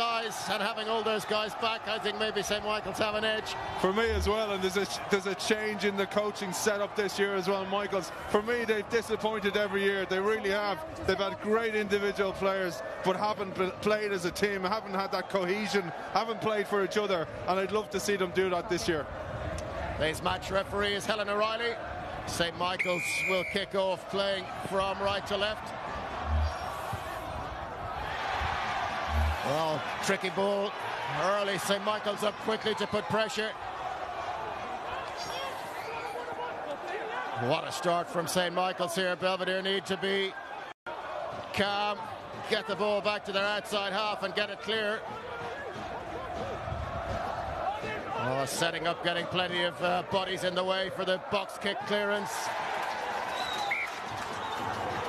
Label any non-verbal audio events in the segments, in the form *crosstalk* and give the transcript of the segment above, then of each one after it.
guys and having all those guys back, I think maybe St. Michael's have an edge. For me as well, and there's a there's a change in the coaching setup this year as well, Michaels. For me, they've disappointed every year. They really have. They've had great individual players, but haven't played as a team, haven't had that cohesion, haven't played for each other, and I'd love to see them do that this year. Today's match referee is Helen O'Reilly. St. Michael's will kick off playing from right to left. Well, tricky ball early. St. Michael's up quickly to put pressure. What a start from St. Michael's here. Belvedere need to be calm, get the ball back to their outside half and get it clear. Oh, setting up, getting plenty of uh, bodies in the way for the box kick clearance.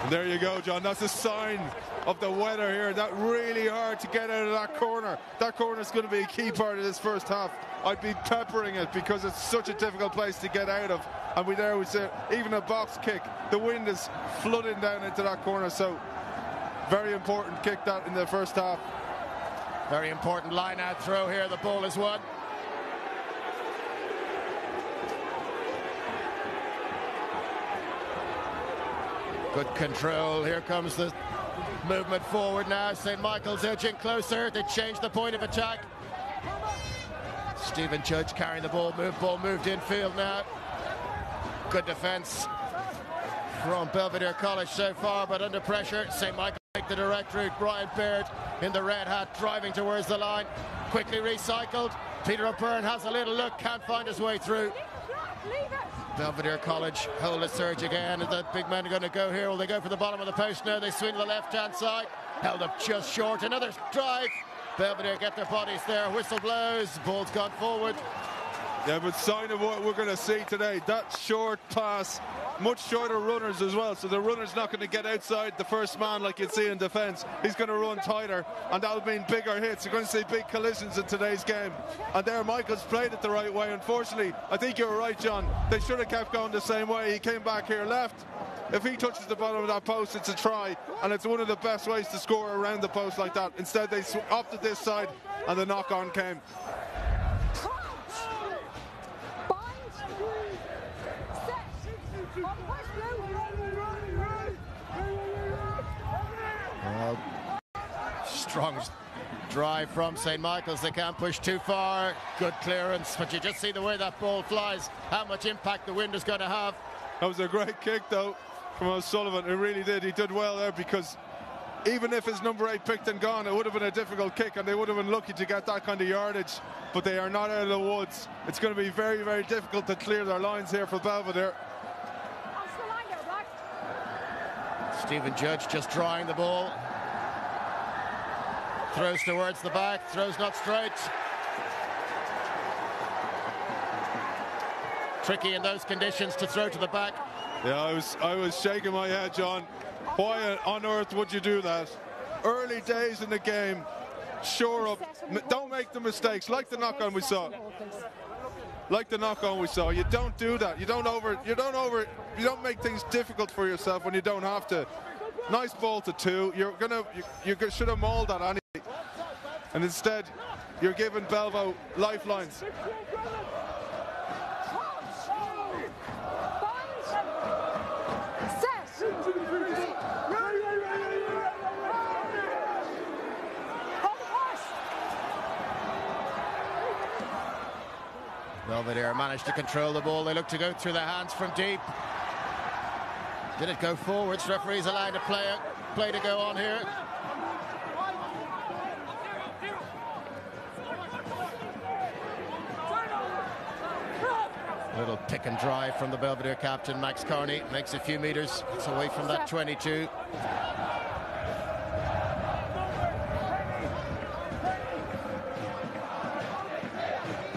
There you go, John. That's a sign of the weather here. That really hard to get out of that corner. That corner is going to be a key part of this first half. I'd be peppering it because it's such a difficult place to get out of. And we there we say even a box kick, the wind is flooding down into that corner. So very important kick that in the first half. Very important line out throw here. The ball is won. Good control. Here comes the movement forward now. St. Michael's edging closer. They change the point of attack. Stephen Judge carrying the ball. Move ball moved infield now. Good defence from Belvedere College so far, but under pressure. St. Michael take the direct route. Brian Baird in the red hat driving towards the line. Quickly recycled. Peter O'Byrne has a little look, can't find his way through. Belvedere College hold a surge again. Is the big men are going to go here? Will they go for the bottom of the post now? They swing to the left-hand side. Held up just short. Another drive. Belvedere get their bodies there. Whistle blows. Ball's gone forward. Yeah, but sign of what we're going to see today. That short pass, much shorter runners as well. So the runner's not going to get outside the first man like you'd see in defence. He's going to run tighter, and that'll mean bigger hits. You're going to see big collisions in today's game. And there, Michael's played it the right way. Unfortunately, I think you're right, John. They should have kept going the same way. He came back here left. If he touches the bottom of that post, it's a try, and it's one of the best ways to score around the post like that. Instead, they opted this side, and the knock on came. Strong drive from St. Michael's. They can't push too far. Good clearance, but you just see the way that ball flies, how much impact the wind is going to have. That was a great kick, though, from O'Sullivan. It really did. He did well there because even if his number eight picked and gone, it would have been a difficult kick and they would have been lucky to get that kind of yardage. But they are not out of the woods. It's going to be very, very difficult to clear their lines here for Belvedere. Stephen Judge just drawing the ball. Throws towards the back, throws not straight. Tricky in those conditions to throw to the back. Yeah, I was I was shaking my head, John. Why on earth would you do that? Early days in the game, sure up. Don't make the mistakes like the knock on we saw. Like the knock on we saw. You don't do that. You don't over. You don't over. You don't make things difficult for yourself when you don't have to. Nice ball to two. You're gonna. You, you should have mauled that anyway. And instead, you're giving Belvo lifelines. Belvedere managed to control the ball. They look to go through their hands from deep. Did it go forwards? Referee's allowed to play, play to go on here. Little pick and drive from the Belvedere captain, Max Carney. Makes a few metres. It's away from that 22.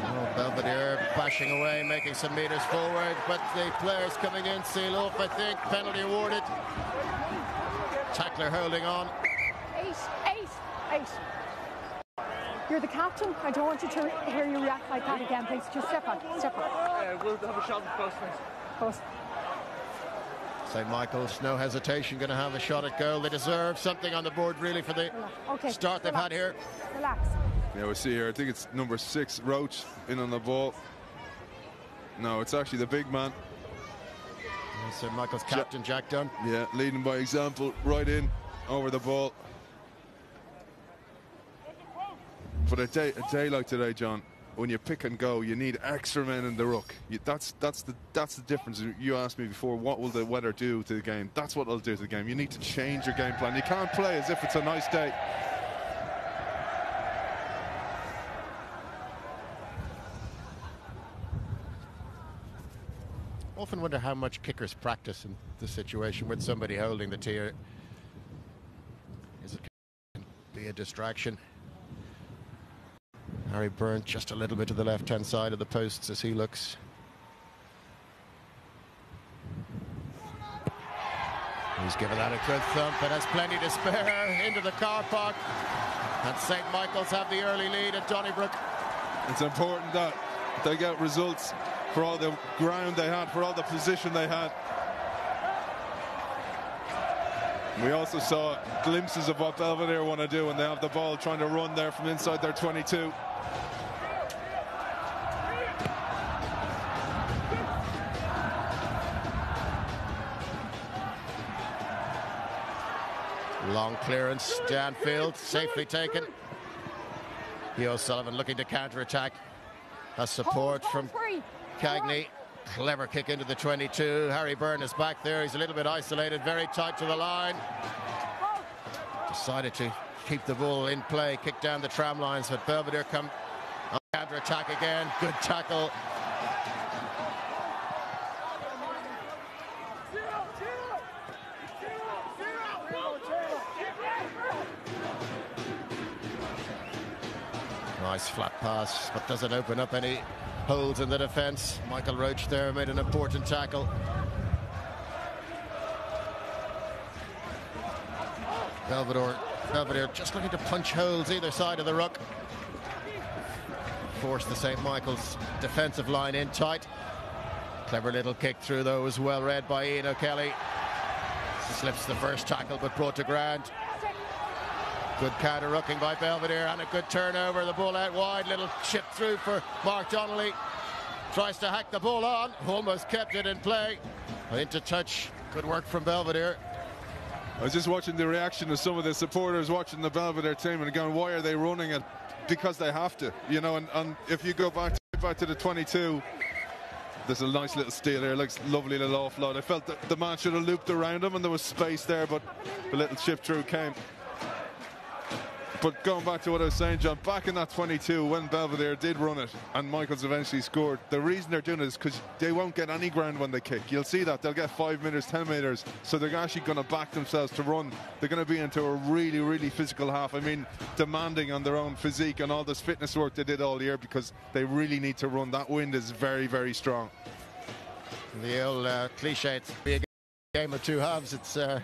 Oh, Belvedere bashing away, making some metres forward, but the players coming in seal off, I think. Penalty awarded. Tackler holding on. Eight, eight, eight. You're the captain. I don't want you to hear you react like that again, please. Just step on, step on. We'll have a shot at post, Post. St. Michael's, no hesitation, going to have a shot at goal. They deserve something on the board, really, for the Okay, start they've relax. had here. Relax. Yeah, we see here. I think it's number six, Roach, in on the ball. No, it's actually the big man. St. Michael's captain, Jack Dunn. Yeah, leading by example, right in over the ball. But a day, a day like today, John, when you pick and go, you need extra men in the ruck. You, that's that's the that's the difference. You asked me before, what will the weather do to the game? That's what it'll do to the game. You need to change your game plan. You can't play as if it's a nice day. Often wonder how much kickers practice in the situation with somebody holding the tier. Is it be a distraction? Harry Byrne just a little bit to the left-hand side of the posts as he looks. He's given that a good thump and has plenty to spare into the car park. And St. Michael's have the early lead at Donnybrook. It's important that they get results for all the ground they had, for all the position they had. We also saw glimpses of what Belvedere want to do when they have the ball trying to run there from inside their 22. Long clearance downfield, safely taken. Hugh O'Sullivan looking to counter-attack. A support from. Cagney. Clever kick into the 22. Harry Byrne is back there. He's a little bit isolated, very tight to the line. Decided to keep the ball in play, kick down the tram lines, but Belvedere come on counter-attack again. Good tackle. Nice flat pass, but doesn't open up any holes in the defence. Michael Roach there made an important tackle. Belvedere, Belvedere just looking to punch holes either side of the ruck. Force the St. Michael's defensive line in tight. Clever little kick through though was well read by Ian O'Kelly. Slips the first tackle but brought to ground. Good counter rucking by Belvedere and a good turnover. The ball out wide. Little chip through for Mark Donnelly. Tries to hack the ball on. Almost kept it in play. Into touch. Good work from Belvedere. I was just watching the reaction of some of the supporters watching the Belvedere team and going, why are they running it? Because they have to, you know. And, and if you go back to, back to the 22, there's a nice little steal here, looks lovely little offload. I felt that the man should have looped around him and there was space there, but the little chip through came. But going back to what I was saying, John, back in that 22, when Belvedere did run it and Michaels eventually scored, the reason they're doing it is because they won't get any ground when they kick. You'll see that. They'll get five metres, 10 metres. So they're actually going to back themselves to run. They're going to be into a really, really physical half. I mean, demanding on their own physique and all this fitness work they did all year because they really need to run. That wind is very, very strong. The old uh, cliche, it's be a game of two halves. It's uh,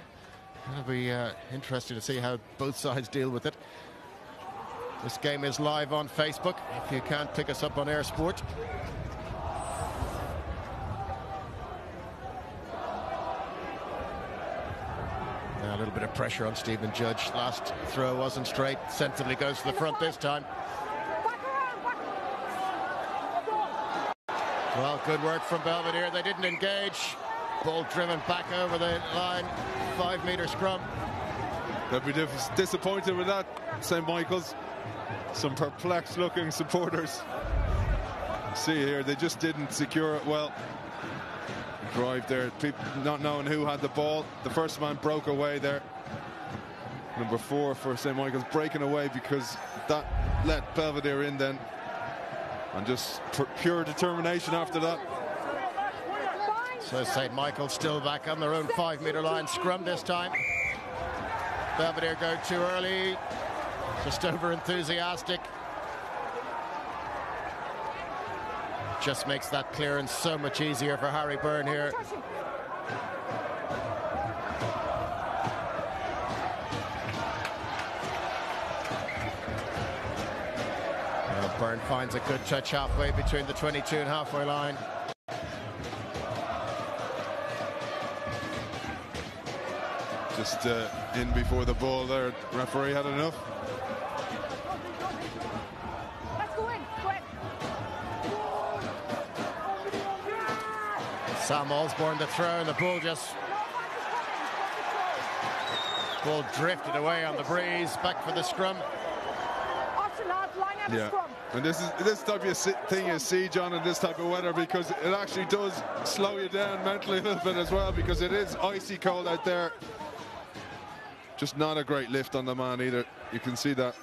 to be uh, interesting to see how both sides deal with it. This game is live on Facebook if you can't pick us up on Air Sport. A little bit of pressure on Stephen Judge. Last throw wasn't straight. Sensibly goes to the front this time. Well, good work from Belvedere. They didn't engage. Ball driven back over the line. Five metre scrum. They'll be disappointed with that, St. Michael's. Some perplexed looking supporters. See here, they just didn't secure it well. Drive there, people not knowing who had the ball. The first man broke away there. Number four for St. Michael's breaking away because that let Belvedere in then. And just pu- pure determination after that. So St. Michael's still back on their own five metre line. Scrum this time. Belvedere go too early. Just over enthusiastic. Just makes that clearance so much easier for Harry Byrne here. Well, Byrne finds a good touch halfway between the 22 and halfway line. Just uh, in before the ball there. Referee had enough. Sam Osborne to throw and the ball just ball drifted away on the breeze. Back for the scrum. Austin, lads, line out the Yeah. And this is this type of thing you see, John, in this type of weather because it actually does slow you down mentally a little bit as well because it is icy cold out there. Just not a great lift on the man either. You can see that.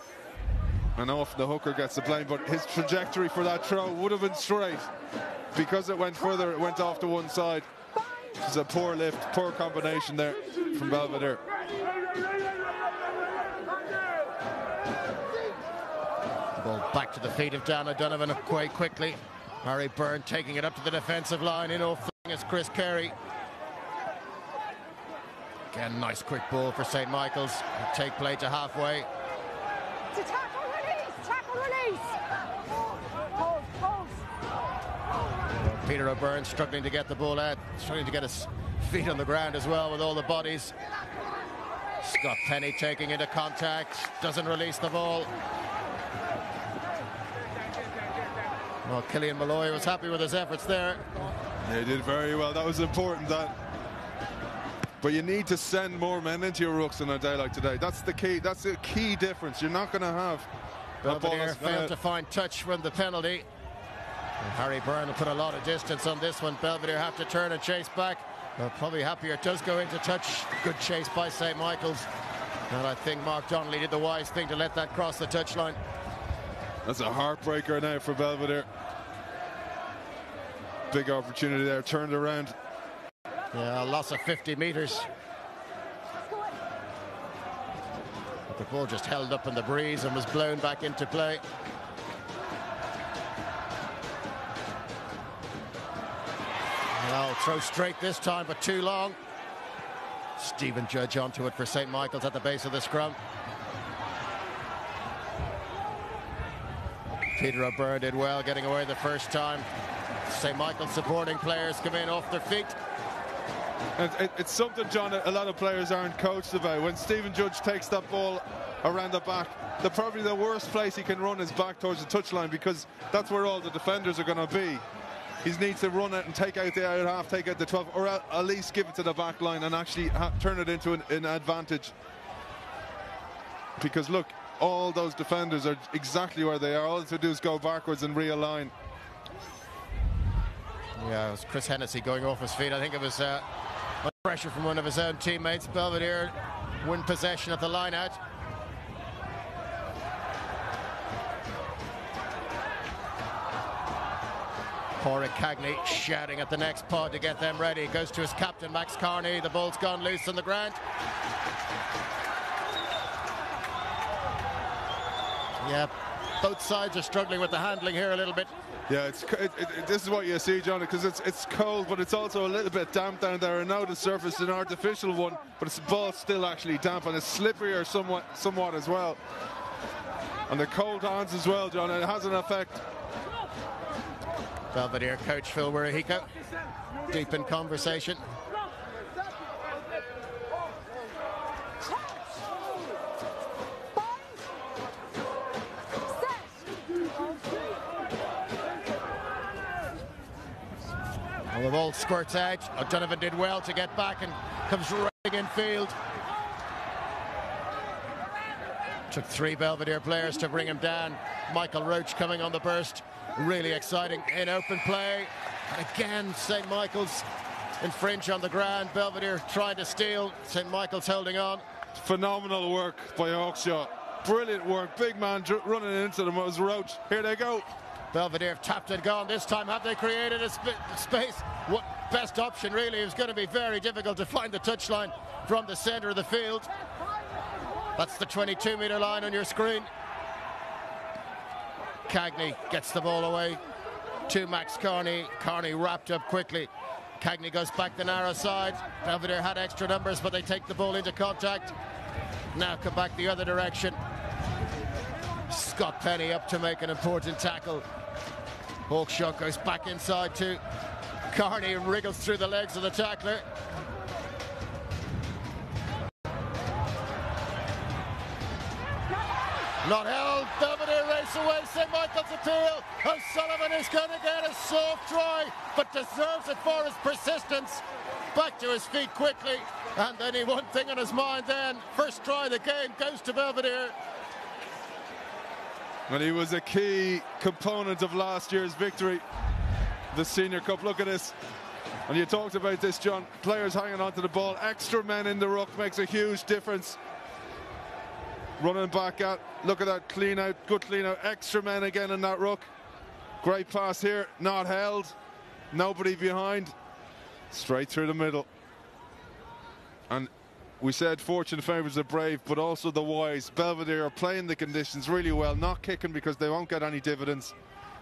And often the hooker gets the blame, but his trajectory for that throw would have been straight. Because it went further, it went off to one side. It's a poor lift, poor combination there from Belvedere. Ball back to the feet of Dan O'Donovan quite quickly. Harry Byrne taking it up to the defensive line. In off is Chris Carey. Again, nice quick ball for St. Michael's. Take play to halfway. To tackle release. Tackle release. Hold, hold. Peter O'Byrne struggling to get the ball out, struggling to get his feet on the ground as well with all the bodies. Scott Penny taking into contact, doesn't release the ball. Well, Killian Malloy was happy with his efforts there. He did very well. That was important. That, but you need to send more men into your rucks on a day like today. That's the key. That's the key difference. You're not going to have Belvedere failed to find touch from the penalty. And Harry Byrne will put a lot of distance on this one. Belvedere have to turn and chase back. They're probably happier it does go into touch. Good chase by St. Michael's. And I think Mark Donnelly did the wise thing to let that cross the touchline. That's a heartbreaker now for Belvedere. Big opportunity there. Turned around. Yeah, a loss of 50 metres. But the ball just held up in the breeze and was blown back into play. Well, throw straight this time, but too long. Stephen Judge onto it for St. Michael's at the base of the scrum. Peter O'Byrne did well getting away the first time. St. Michael's supporting players come in off their feet. It- it's something, John, a lot of players aren't coached about. When Stephen Judge takes that ball around the back, the probably the worst place he can run is back towards the touchline because that's where all the defenders are going to be. He needs to run it and take out the out half, take out the 12, or at least give it to the back line and actually ha- turn it into an, an advantage. Because look, all those defenders are exactly where they are. All they have to do is go backwards and realign. Yeah, it was Chris Hennessy going off his feet. I think it was uh, pressure from one of his own teammates. Belvedere win possession at the line out. Corey Cagney shouting at the next pod to get them ready. Goes to his captain, Max Carney. The ball's gone loose on the ground. Yeah, both sides are struggling with the handling here a little bit. Yeah, it's it, it, this is what you see, John, because it's it's cold, but it's also a little bit damp down there. And now the surface is an artificial one, but it's ball's still actually damp and it's slipperier somewhat somewhat as well. And the cold hands as well, John. It has an effect. Belvedere coach Phil Werahiko deep in conversation. Well, the ball squirts out. O'Donovan did well to get back and comes running in field. Took three Belvedere players to bring him down. Michael Roach coming on the burst. Really exciting in open play. And again, St. Michael's infringe on the ground. Belvedere trying to steal. St. Michael's holding on. Phenomenal work by Hawkshaw. Brilliant work. Big man running into them. Was Roach. Here they go. Belvedere tapped and gone. This time, have they created a sp- space? What best option really is going to be very difficult to find the touchline from the centre of the field. That's the 22 metre line on your screen. Cagney gets the ball away to Max Carney. Carney wrapped up quickly. Cagney goes back the narrow side. Belvedere had extra numbers, but they take the ball into contact. Now come back the other direction. Scott Penny up to make an important tackle. Hawkshaw goes back inside to Carney wriggles through the legs of the tackler. Not held. Belvedere race away. St. Michael's appeal. O'Sullivan is going to get a soft try, but deserves it for his persistence. Back to his feet quickly. And then he one thing on his mind then. First try the game goes to Belvedere. And he was a key component of last year's victory. The Senior Cup. Look at this. And you talked about this, John. Players hanging onto the ball. Extra men in the ruck makes a huge difference. Running back out. Look at that clean out. Good clean out. Extra men again in that ruck. Great pass here. Not held. Nobody behind. Straight through the middle. And we said fortune favours the brave, but also the wise. Belvedere are playing the conditions really well, not kicking because they won't get any dividends.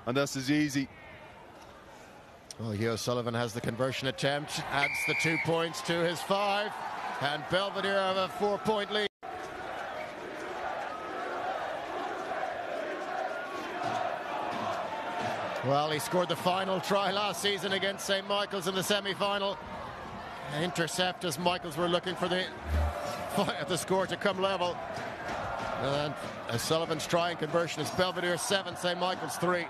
And this is easy. Well, Hugh Sullivan has the conversion attempt, adds the two points to his five, and Belvedere have a four-point lead. Well, he scored the final try last season against St. Michael's in the semi-final. Intercept as Michaels were looking for the, *laughs* the score to come level. And Sullivan's try and conversion is Belvedere 7, St. Michael's 3.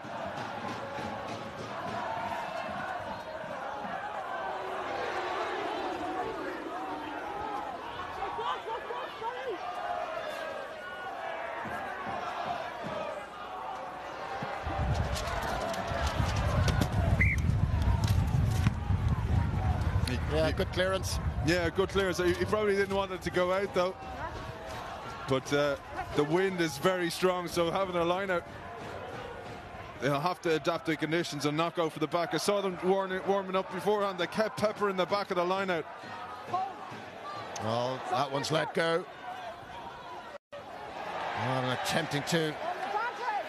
Yeah, good clearance. Yeah, good clearance. He probably didn't want it to go out though. But uh, the wind is very strong, so having a line out, they'll have to adapt the conditions and not go for the back. I saw them warming, warming up beforehand. They kept Pepper in the back of the line out. Well, that one's let go. Well, attempting to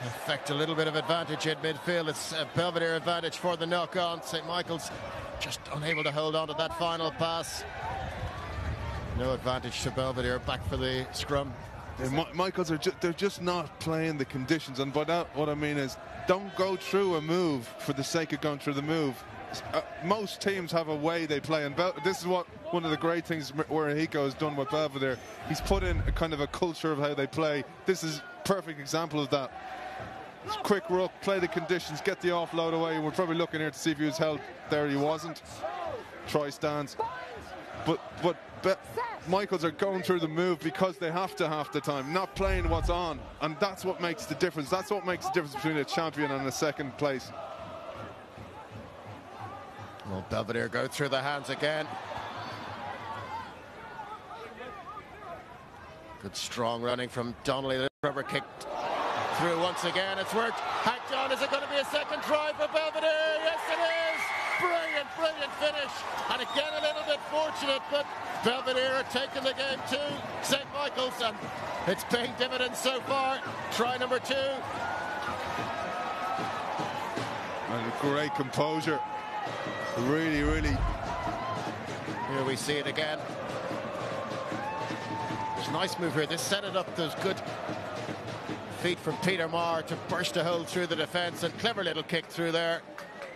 affect a little bit of advantage in midfield. It's a Belvedere advantage for the knock on. St. Michael's just unable to hold on to that final pass. No advantage to Belvedere. Back for the scrum. Yeah, Michaels are ju they're just not playing the conditions, and by that what I mean is don't go through a move for the sake of going through the move. Uh, most teams have a way they play, and Bel this is what one of the great things Werahiko has done with Belvedere. He's put in a kind of a culture of how they play. This is perfect example of that. Quick ruck, play the conditions, get the offload away. We're probably looking here to see if he was held there. He wasn't. Try stands. But but, but Michaels are going through the move because they have to half the time, not playing what's on. And that's what makes the difference. That's what makes the difference between a champion and a second place. Well, Belvedere go through the hands again. Good strong running from Donnelly. The grubber kicked through once again. It's worked. Hacked on. Is it going to be a second try for Belvedere? Yes, it is. Brilliant, brilliant finish. And again, a little bit fortunate, but Belvedere are taking the game to St. Michael's, and it's paying dividends so far. Try number two. And great composure. Really, really. Here we see it again. It's a nice move here. This set it up. Those good feet from Peter Marr to burst a hole through the defence and clever little kick through there.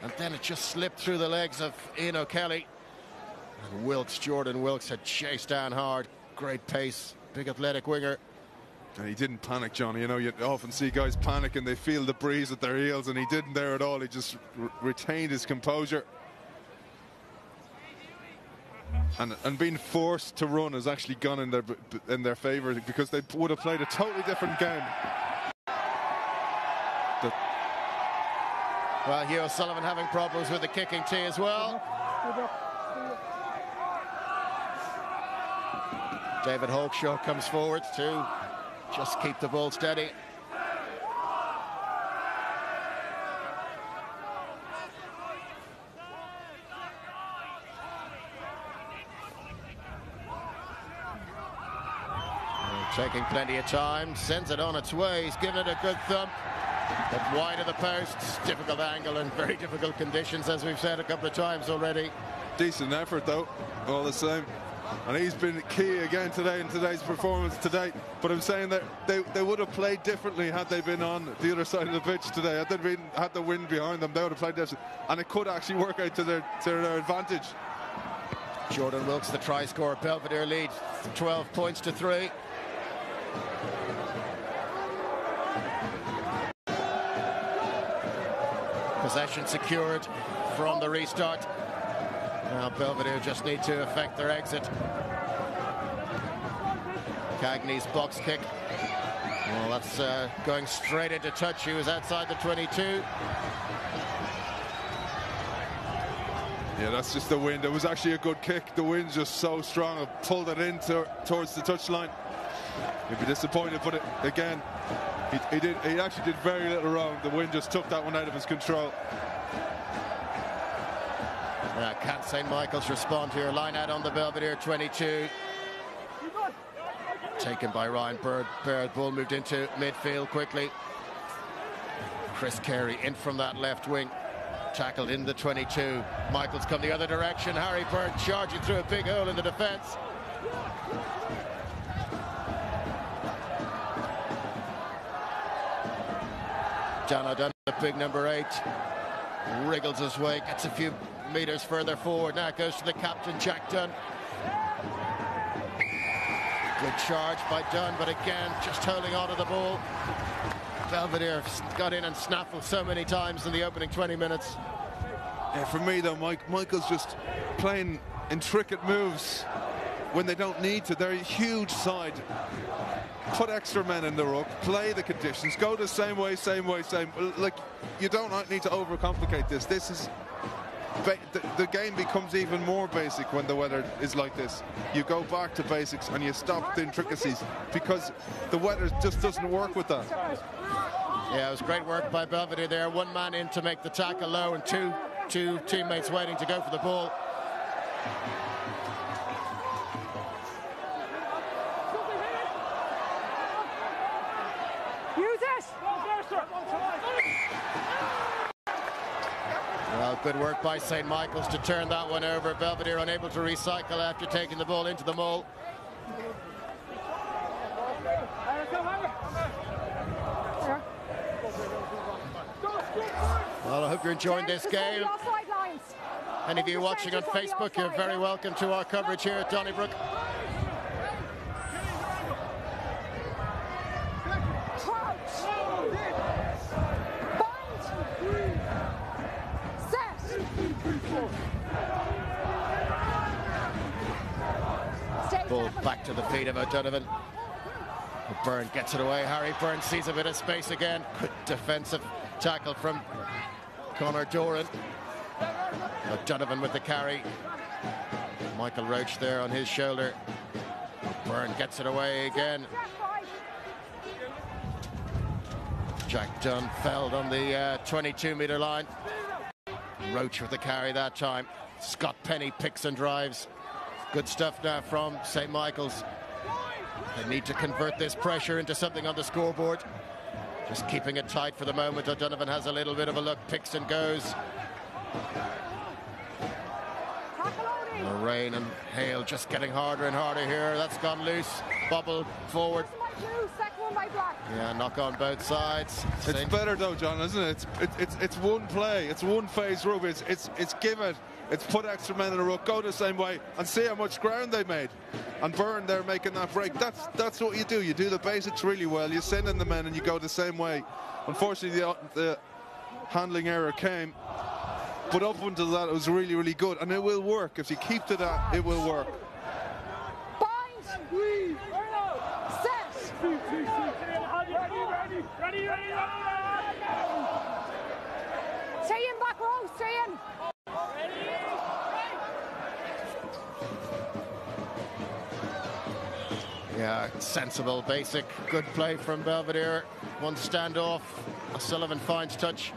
And then it just slipped through the legs of Ian O'Kelly. And Wilkes, Jordan Wilkes had chased down hard. Great pace, big athletic winger. And he didn't panic, Johnny. You know, you often see guys panic and they feel the breeze at their heels, and he didn't there at all. He just re retained his composure. And, and being forced to run has actually gone in their in their favour because they would have played a totally different game. Well, Hugh Sullivan having problems with the kicking tee as well. David Hawkshaw comes forward to just keep the ball steady. Taking plenty of time, sends it on its way. He's given it a good thump. But wide of the posts, difficult angle and very difficult conditions, as we've said a couple of times already. Decent effort, though, all the same. And he's been key again today in today's performance today. But I'm saying that they, they would have played differently had they been on the other side of the pitch today. Had they been had the wind behind them, they would have played differently. And it could actually work out to their to their advantage. Jordan Wilkes, the try scorer, Belvedere lead 12 points to three. Possession secured from the restart. Now Belvedere just need to effect their exit. Cagney's box kick. Well, that's uh, going straight into touch. He was outside the 22. Yeah, that's just the wind. It was actually a good kick. The wind's just so strong. It pulled it in to, towards the touchline. He'd be disappointed, but it, again, he, he, did. He actually did very little wrong. The wind just took that one out of his control. Yeah, can St. Michael's respond here? Line out on the Belvedere 22. Taken by Ryan Baird. Baird ball moved into midfield quickly. Chris Carey in from that left wing. Tackled in the 22. Michaels come the other direction. Harry Bird charging through a big hole in the defence. John O'Donovan, the big number eight, wriggles his way, gets a few metres further forward. Now goes to the captain, Jack Dunn. Good charge by Dunn, but again, just holding on to the ball. Belvedere got in and snaffled so many times in the opening 20 minutes. Yeah, for me though, Mike Michael's just playing intricate moves when they don't need to. They're a huge side. Put extra men in the ruck, play the conditions, go the same way, same way, same. Like you don't need to overcomplicate this. This is the, the, game becomes even more basic when the weather is like this. You go back to basics and you stop the intricacies because the weather just doesn't work with that. Yeah, it was great work by Belvedere there. One man in to make the tackle low and two two teammates waiting to go for the ball. Well, good work by St. Michael's to turn that one over. Belvedere unable to recycle after taking the ball into the maul. Well, I hope you're enjoying this game. Any of you watching on Facebook, you're very welcome to our coverage here at Donnybrook. Ball back to the feet of O'Donovan. Byrne gets it away. Harry Byrne sees a bit of space again. Good defensive tackle from Conor Doran. O'Donovan with the carry. Michael Roach there on his shoulder. Byrne gets it away again. Jack Dunn felled on the uh, 22 metre line. Roach with the carry that time. Scott Penny picks and drives. Good stuff now from St. Michael's. They need to convert this pressure into something on the scoreboard. Just keeping it tight for the moment. O'Donovan has a little bit of a look, picks and goes. The rain and hail just getting harder and harder here. That's gone loose. Bubble forward. Yeah, knock on both sides. It's Same. better though, John, isn't it? It's, it, it's it's one play. It's one phase rugby. It's it's it's give it. It's put extra men in a ruck, go the same way, and see how much ground they made. And Byrne, they're making that break. That's that's what you do. You do the basics really well. You send in the men and you go the same way. Unfortunately, the, the handling error came. But up until that, it was really, really good. And it will work. If you keep to that, it will work. Bind. Set. Stay in back row, stay in. Yeah, sensible, basic, good play from Belvedere. One standoff, Sullivan finds touch.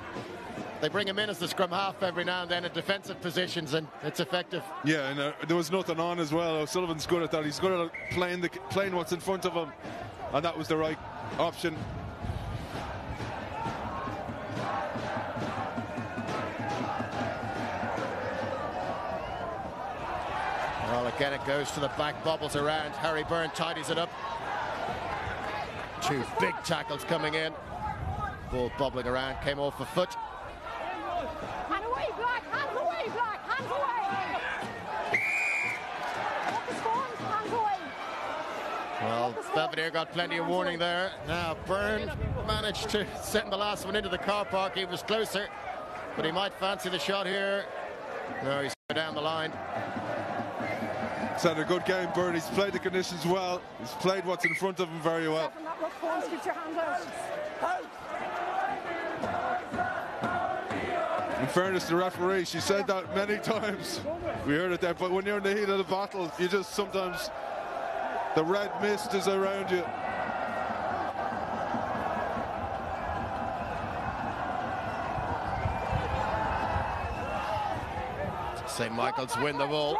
They bring him in as the scrum half every now and then in defensive positions, and it's effective. Yeah, and uh, there was nothing on as well. Sullivan's good at that. He's good at playing the playing what's in front of him, and that was the right option. Again, it goes to the back, bobbles around. Harry Byrne tidies it up. Two big tackles coming in. Ball bobbling around, came off a foot. Hand away, Black, hands away, Black, hands away. Well, Belvedere got plenty of warning there. Now, Byrne managed to send the last one into the car park. He was closer. but he might fancy the shot here. No, he's down the line. He's had a good game, Byrne. He's played the conditions well. He's played what's in front of him very well. Seven, that look forms, get your hand out. In fairness to the referee, she said that many times. We heard it there, but when you're in the heat of the battle, you just sometimes the red mist is around you. St. Michael's win the ball.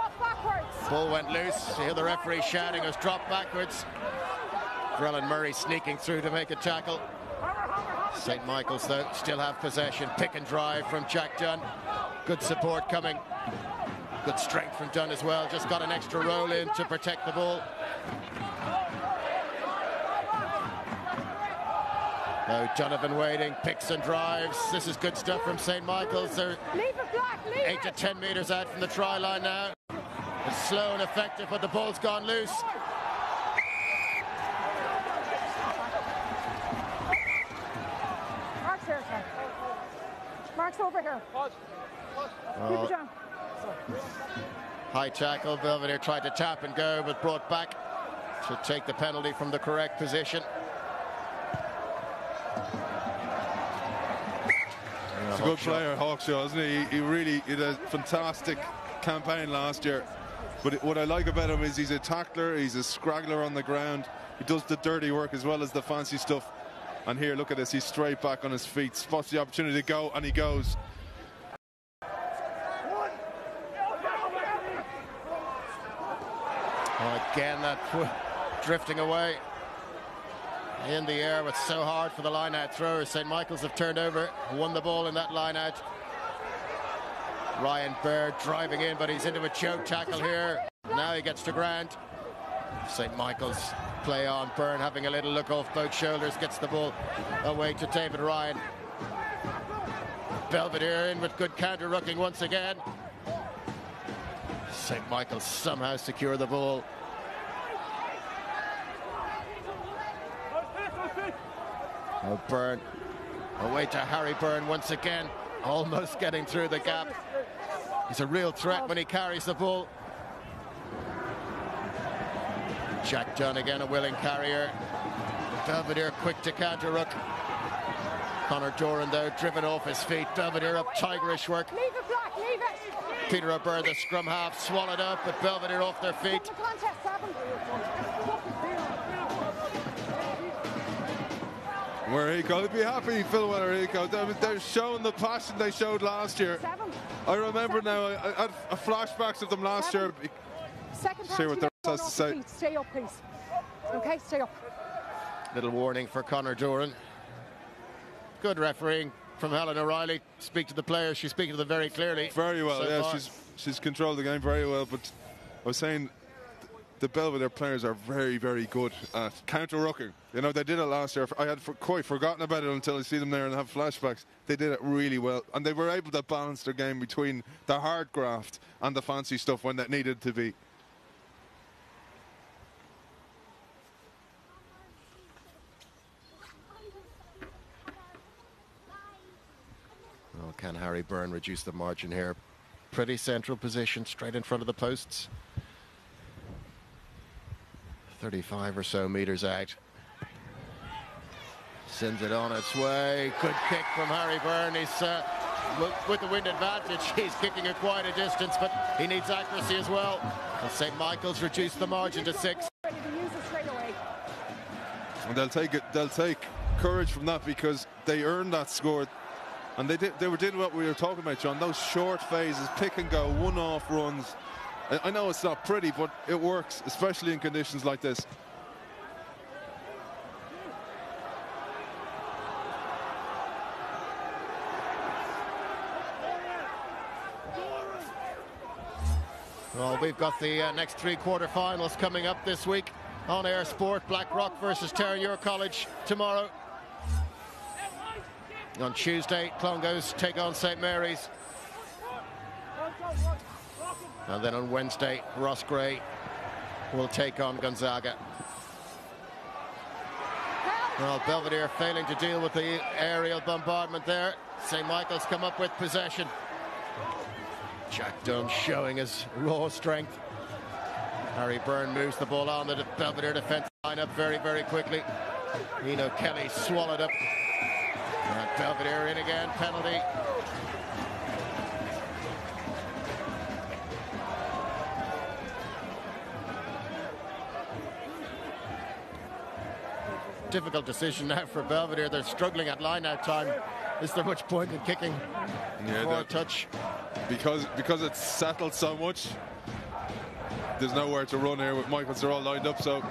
Ball went loose. You hear the referee shouting as dropped backwards. Grellan Murray sneaking through to make a tackle. St. Michael's, though, still have possession. Pick and drive from Jack Dunn. Good support coming. Good strength from Dunn as well. Just got an extra roll in to protect the ball. Oh, Donovan waiting, picks and drives. This is good stuff from St. Michael's. They're Leave it black, leave eight to ten metres out from the try line now. It's slow and effective, but the ball's gone loose. Mark's here, Ken. Mark's over here. Keep it down. High tackle. Belvedere tried to tap and go, but brought back to take the penalty from the correct position. He's a good player, Hawkshaw, isn't he? He, he really he had a fantastic campaign last year. But what I like about him is he's a tackler, he's a scraggler on the ground. He does the dirty work as well as the fancy stuff. And here, look at this, he's straight back on his feet, spots the opportunity to go, and he goes. Again, that drifting away in the air. It's so hard for the line-out throwers. St. Michael's have turned over, won the ball in that line-out. Ryan Baird driving in, but he's into a choke tackle here. Now he gets to Grant. St. Michael's play on. Byrne having a little look off both shoulders, gets the ball away to David Ryan. Belvedere in with good counter rucking once again. St. Michael's somehow secure the ball. Oh, Byrne. Away to Harry Byrne once again. Almost getting through the gap. He's a real threat when he carries the ball. Jack Dunn again, a willing carrier. Belvedere quick to counter ruck. Connor Doran, though, driven off his feet. Belvedere up, tigerish work. Leave it black, leave it. Peter O'Byrne, the scrum half, swallowed up, but Belvedere off their feet. The contest, seven. Where He'd be happy, Phil Werahiko. They're, they're showing the passion they showed last year. Seven. I remember now, I, I had a flashbacks of them last year. Second See what the going rest has to say. feet. Stay up, please. Okay, stay up. Little warning for Connor Doran. Good refereeing from Helen O'Reilly. Speak to the players. She's speaking to them very clearly. Very well, so yeah. far. She's she's controlled the game very well. But I was saying, the Belvedere players are very, very good at counter rucking. You know, they did it last year. I had for, quite forgotten about it until I see them there and have flashbacks. They did it really well, and they were able to balance their game between the hard graft and the fancy stuff when that needed to be. Can Harry Byrne reduce the margin here? Pretty central position, straight in front of the posts. 35 or so meters out. Sends it on its way. Good kick from Harry Byrne. He's uh, with, the wind advantage. *laughs* He's kicking it quite a distance, but he needs accuracy as well. And St. Michael's reduced the margin to six. And they'll take it. They'll take courage from that because they earned that score, and they did. They were doing what we were talking about, John. Those short phases, pick and go, one-off runs. I, know it's not pretty, but it works, especially in conditions like this. Well, we've got the uh, next three quarterfinals coming up this week on Air Sport. Blackrock versus Terenure College tomorrow. On Tuesday, Clongowes take on St. Mary's. And then on Wednesday, Roscrea will take on Gonzaga. Well, Belvedere failing to deal with the aerial bombardment there. St. Michael's come up with possession. Jack Dunn showing his raw strength. Harry Byrne moves the ball on the Belvedere defence line up very, very quickly. Ian O'Kelly swallowed up. And Belvedere in again, penalty. Difficult decision now for Belvedere. They're struggling at line-out time. Is there much point in kicking yeah, for a touch? Because because it's settled so much, there's nowhere to run here with Michaels. They're all lined up, so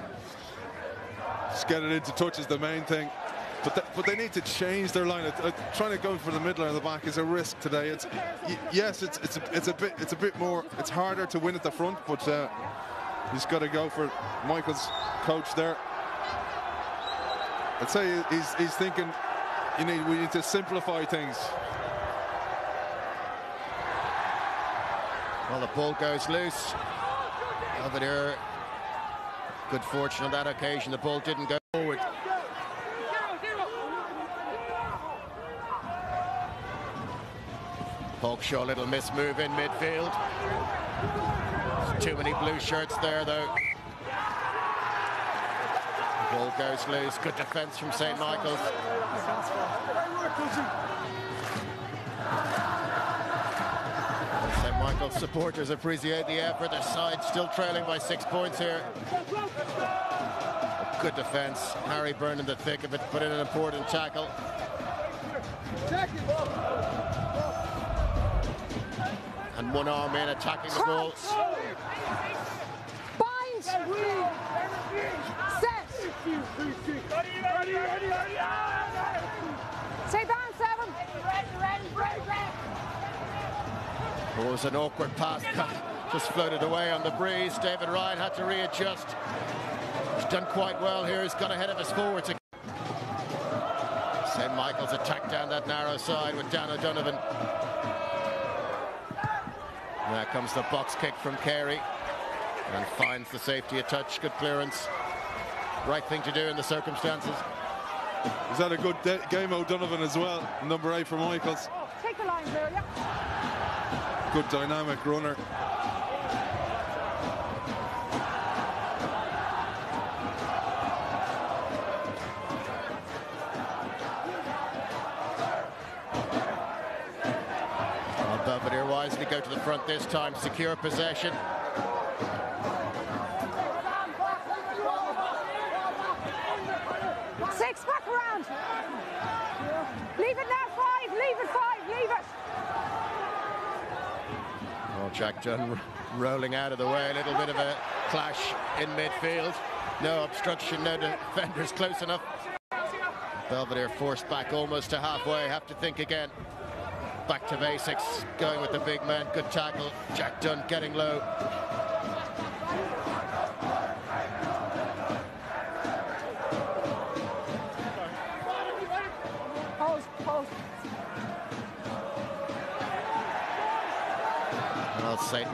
just getting into touch is the main thing. But, th but they need to change their line. Uh, trying to go for the middle or the back is a risk today. It's yes, it's it's a, it's a bit it's a bit more. It's harder to win at the front, but uh, he's got to go for Michael's coach there. I'd say he's, he's thinking, you need, we need to simplify things. Well, the ball goes loose. Over there, good fortune on that occasion. The ball didn't go forward. Hawkshaw, little miss move in midfield. too many blue shirts there, though. Ball goes loose. Good defence from St. Michael's. St. Michael's supporters appreciate the effort. Their side still trailing by six points here. Good defence. Harry Byrne in the thick of it, put in an important tackle. And one arm in attacking the ball. Bind! Stay down, seven. It was an awkward pass cut. Just floated away on the breeze. David Ryan had to readjust. He's done quite well here. He's got ahead of his forwards. St. Michael's attack down that narrow side with Dan O'Donovan. There comes the box kick from Carey and finds the safety a touch. Good clearance. Right thing to do in the circumstances. Is that a good game, O'Donovan, as well? Number eight for Michaels. Take the line there, yeah. Good dynamic runner. Well, Belvedere wisely go to the front this time, secure possession. Jack Dunn rolling out of the way. A little bit of a clash in midfield. No obstruction, no defenders close enough. Belvedere forced back almost to halfway. Have to think again. Back to basics. Going with the big man. Good tackle. Jack Dunn getting low.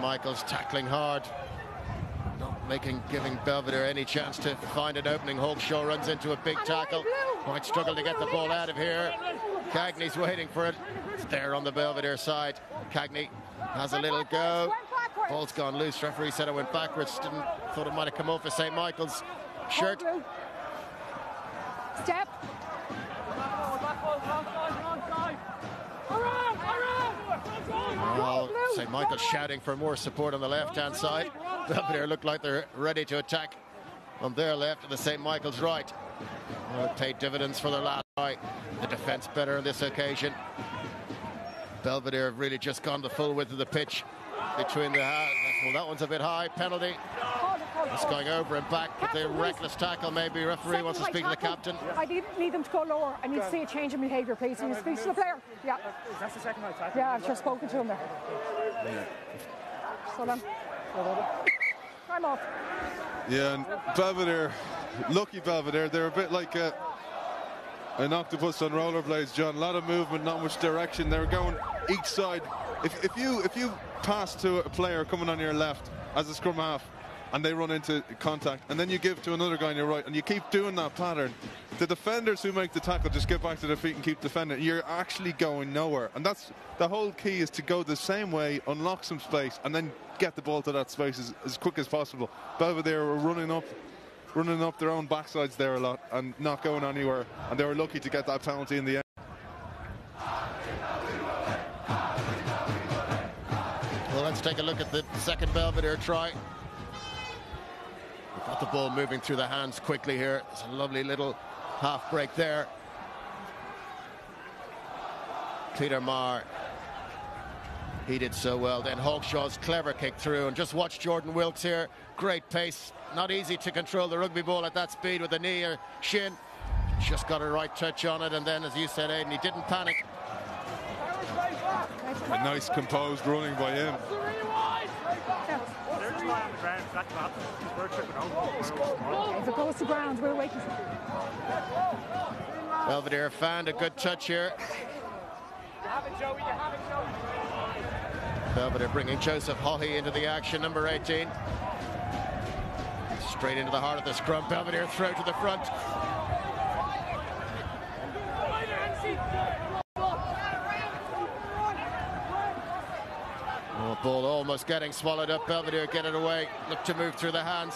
Michael's tackling hard. Not making, giving Belvedere any chance to find an opening. Hawkshaw runs into a big tackle. Might struggle to get the ball out of here. Cagney's waiting for it. It's there on the Belvedere side. Cagney has a little go. Ball's gone loose. Referee said it went backwards. Didn't thought it might have come off of St. Michael's shirt. Step. Michael's shouting for more support on the left-hand side. Belvedere look like they're ready to attack on their left and the St. Michael's right. Well, paid dividends for their last fight. The defence better on this occasion. Belvedere have really just gone the full width of the pitch between the well that one's a bit high penalty it's going over and back with the reckless tackle. Maybe referee wants to speak to the captain. I didn't need them to go lower. I need to see a change in behaviour please. Can you speak to the player. Yeah. That's the second tackle yeah I've just spoken to him there. So then time off. Yeah and Belvedere lucky Belvedere they're a bit like a an octopus on rollerblades, John. A lot of movement, not much direction. They're going each side. If, if you if you pass to a player coming on your left as a scrum half, and they run into contact, and then you give to another guy on your right, and you keep doing that pattern. The defenders who make the tackle just get back to their feet and keep defending. You're actually going nowhere, and that's the whole key is to go the same way, unlock some space, and then get the ball to that space as, as quick as possible. Belvedere were running up running up their own backsides there a lot and not going anywhere. And they were lucky to get that penalty in the end. Well, let's take a look at the second Belvedere try. We've got the ball moving through the hands quickly here. It's a lovely little half break there. Peter Marr he did so well. Then Hawkshaw's clever kick through. And just watch Jordan Wilkes here. Great pace. Not easy to control the rugby ball at that speed with the knee or shin. Just got a right touch on it. And then, as you said, Aidan, he didn't panic. A nice composed running by him. It goes to ground, we're waiting. Belvedere found a good touch here. Belvedere bringing Joseph Haughey into the action, number 18. Straight into the heart of the scrum. Belvedere throw to the front. Oh, ball almost getting swallowed up. Belvedere get it away. Look to move through the hands.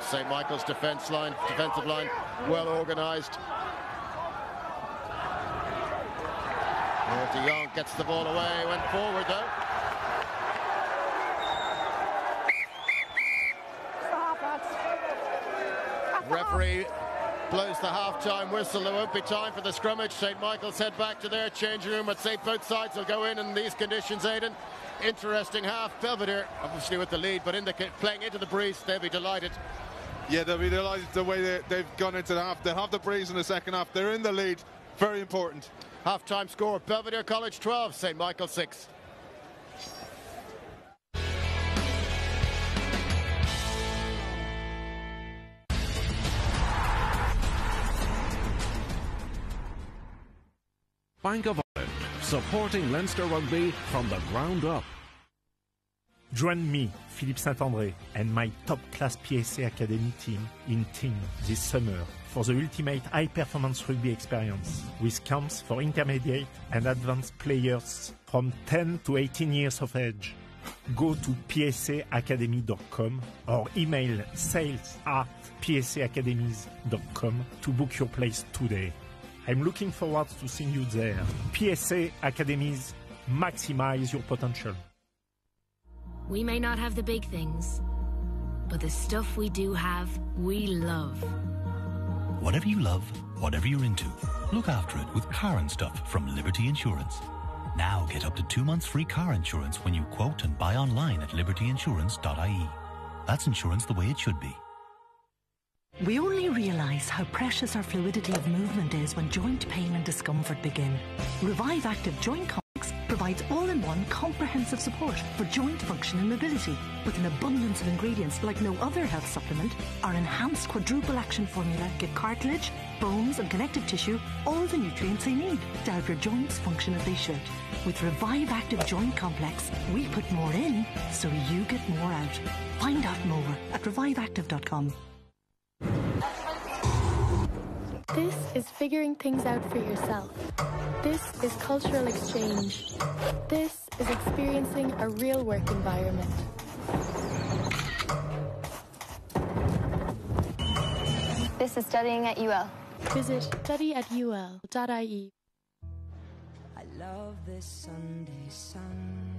St. Michael's defence line, defensive line, well organised. De Jong gets the ball away, went forward though. Referee blows the half-time whistle. There won't be time for the scrummage. St. Michael's head back to their changing room. I'd say both sides will go in in these conditions, Aidan. Interesting half. Belvedere, obviously with the lead, but in the playing into the breeze, they'll be delighted. Yeah, they'll be delighted the way they, they've gone into the half. They'll have the breeze in the second half. They're in the lead. Very important. Half-time score, Belvedere College 12, St. Michael 6. Bank of Ireland, supporting Leinster Rugby from the ground up. Join me, Philippe Saint-André, and my top-class PSA Academy team in team this summer for the ultimate high-performance rugby experience with camps for intermediate and advanced players from 10 to 18 years of age. Go to psaacademy.com or email sales at psaacademies.com to book your place today. I'm looking forward to seeing you there. PSA Academies, maximize your potential. We may not have the big things, but the stuff we do have, we love. Whatever you love, whatever you're into, look after it with car and stuff from Liberty Insurance. Now get up to two months free car insurance when you quote and buy online at libertyinsurance.ie. That's insurance the way it should be. We only realise how precious our fluidity of movement is when joint pain and discomfort begin. Revive Active Joint Complex provides all-in-one comprehensive support for joint function and mobility. With an abundance of ingredients like no other health supplement, our enhanced quadruple action formula give cartilage, bones and connective tissue all the nutrients they need to help your joints function as they should. With Revive Active Joint Complex, we put more in so you get more out. Find out more at reviveactive.com. This is figuring things out for yourself. This is cultural exchange. This is experiencing a real work environment. This is studying at UL. Visit studyatul.ie. I love this Sunday sun.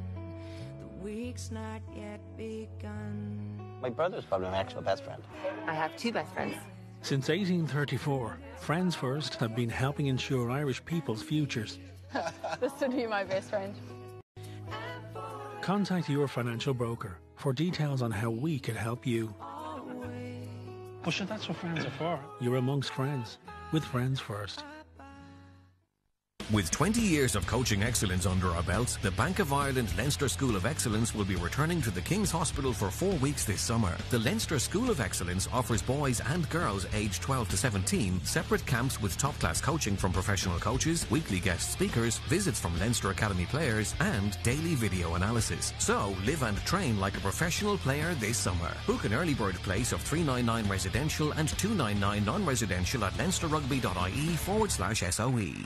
The week's not yet begun. My brother's probably my actual best friend. I have two best friends. Since 1834, Friends First have been helping ensure Irish people's futures. *laughs* this would be my best friend. Contact your financial broker for details on how we could help you. Well, sure, that's what friends are for. You're amongst friends with Friends First. With 20 years of coaching excellence under our belts, the Bank of Ireland Leinster School of Excellence will be returning to the King's Hospital for four weeks this summer. The Leinster School of Excellence offers boys and girls aged 12 to 17 separate camps with top class coaching from professional coaches, weekly guest speakers, visits from Leinster Academy players, and daily video analysis. So live and train like a professional player this summer. Book an early bird place of 399 residential and 299 non residential at leinsterrugby.ie forward slash SOE.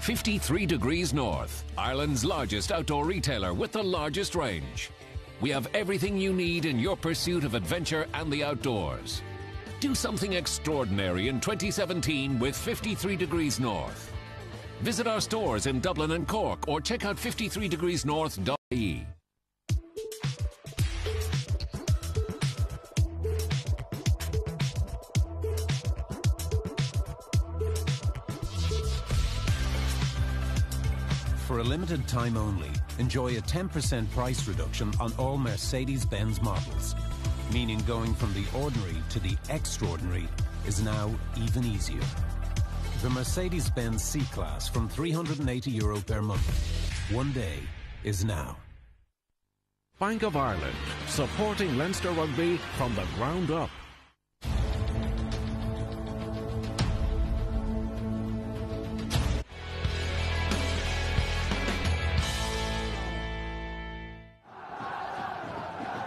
53 Degrees North, Ireland's largest outdoor retailer with the largest range. We have everything you need in your pursuit of adventure and the outdoors. Do something extraordinary in 2017 with 53 Degrees North. Visit our stores in Dublin and Cork or check out 53degreesnorth.ie. For a limited time only, enjoy a 10% price reduction on all Mercedes Benz models. Meaning going from the ordinary to the extraordinary is now even easier. The Mercedes Benz C Class from 380 euro per month. One day is now. Bank of Ireland, supporting Leinster Rugby from the ground up.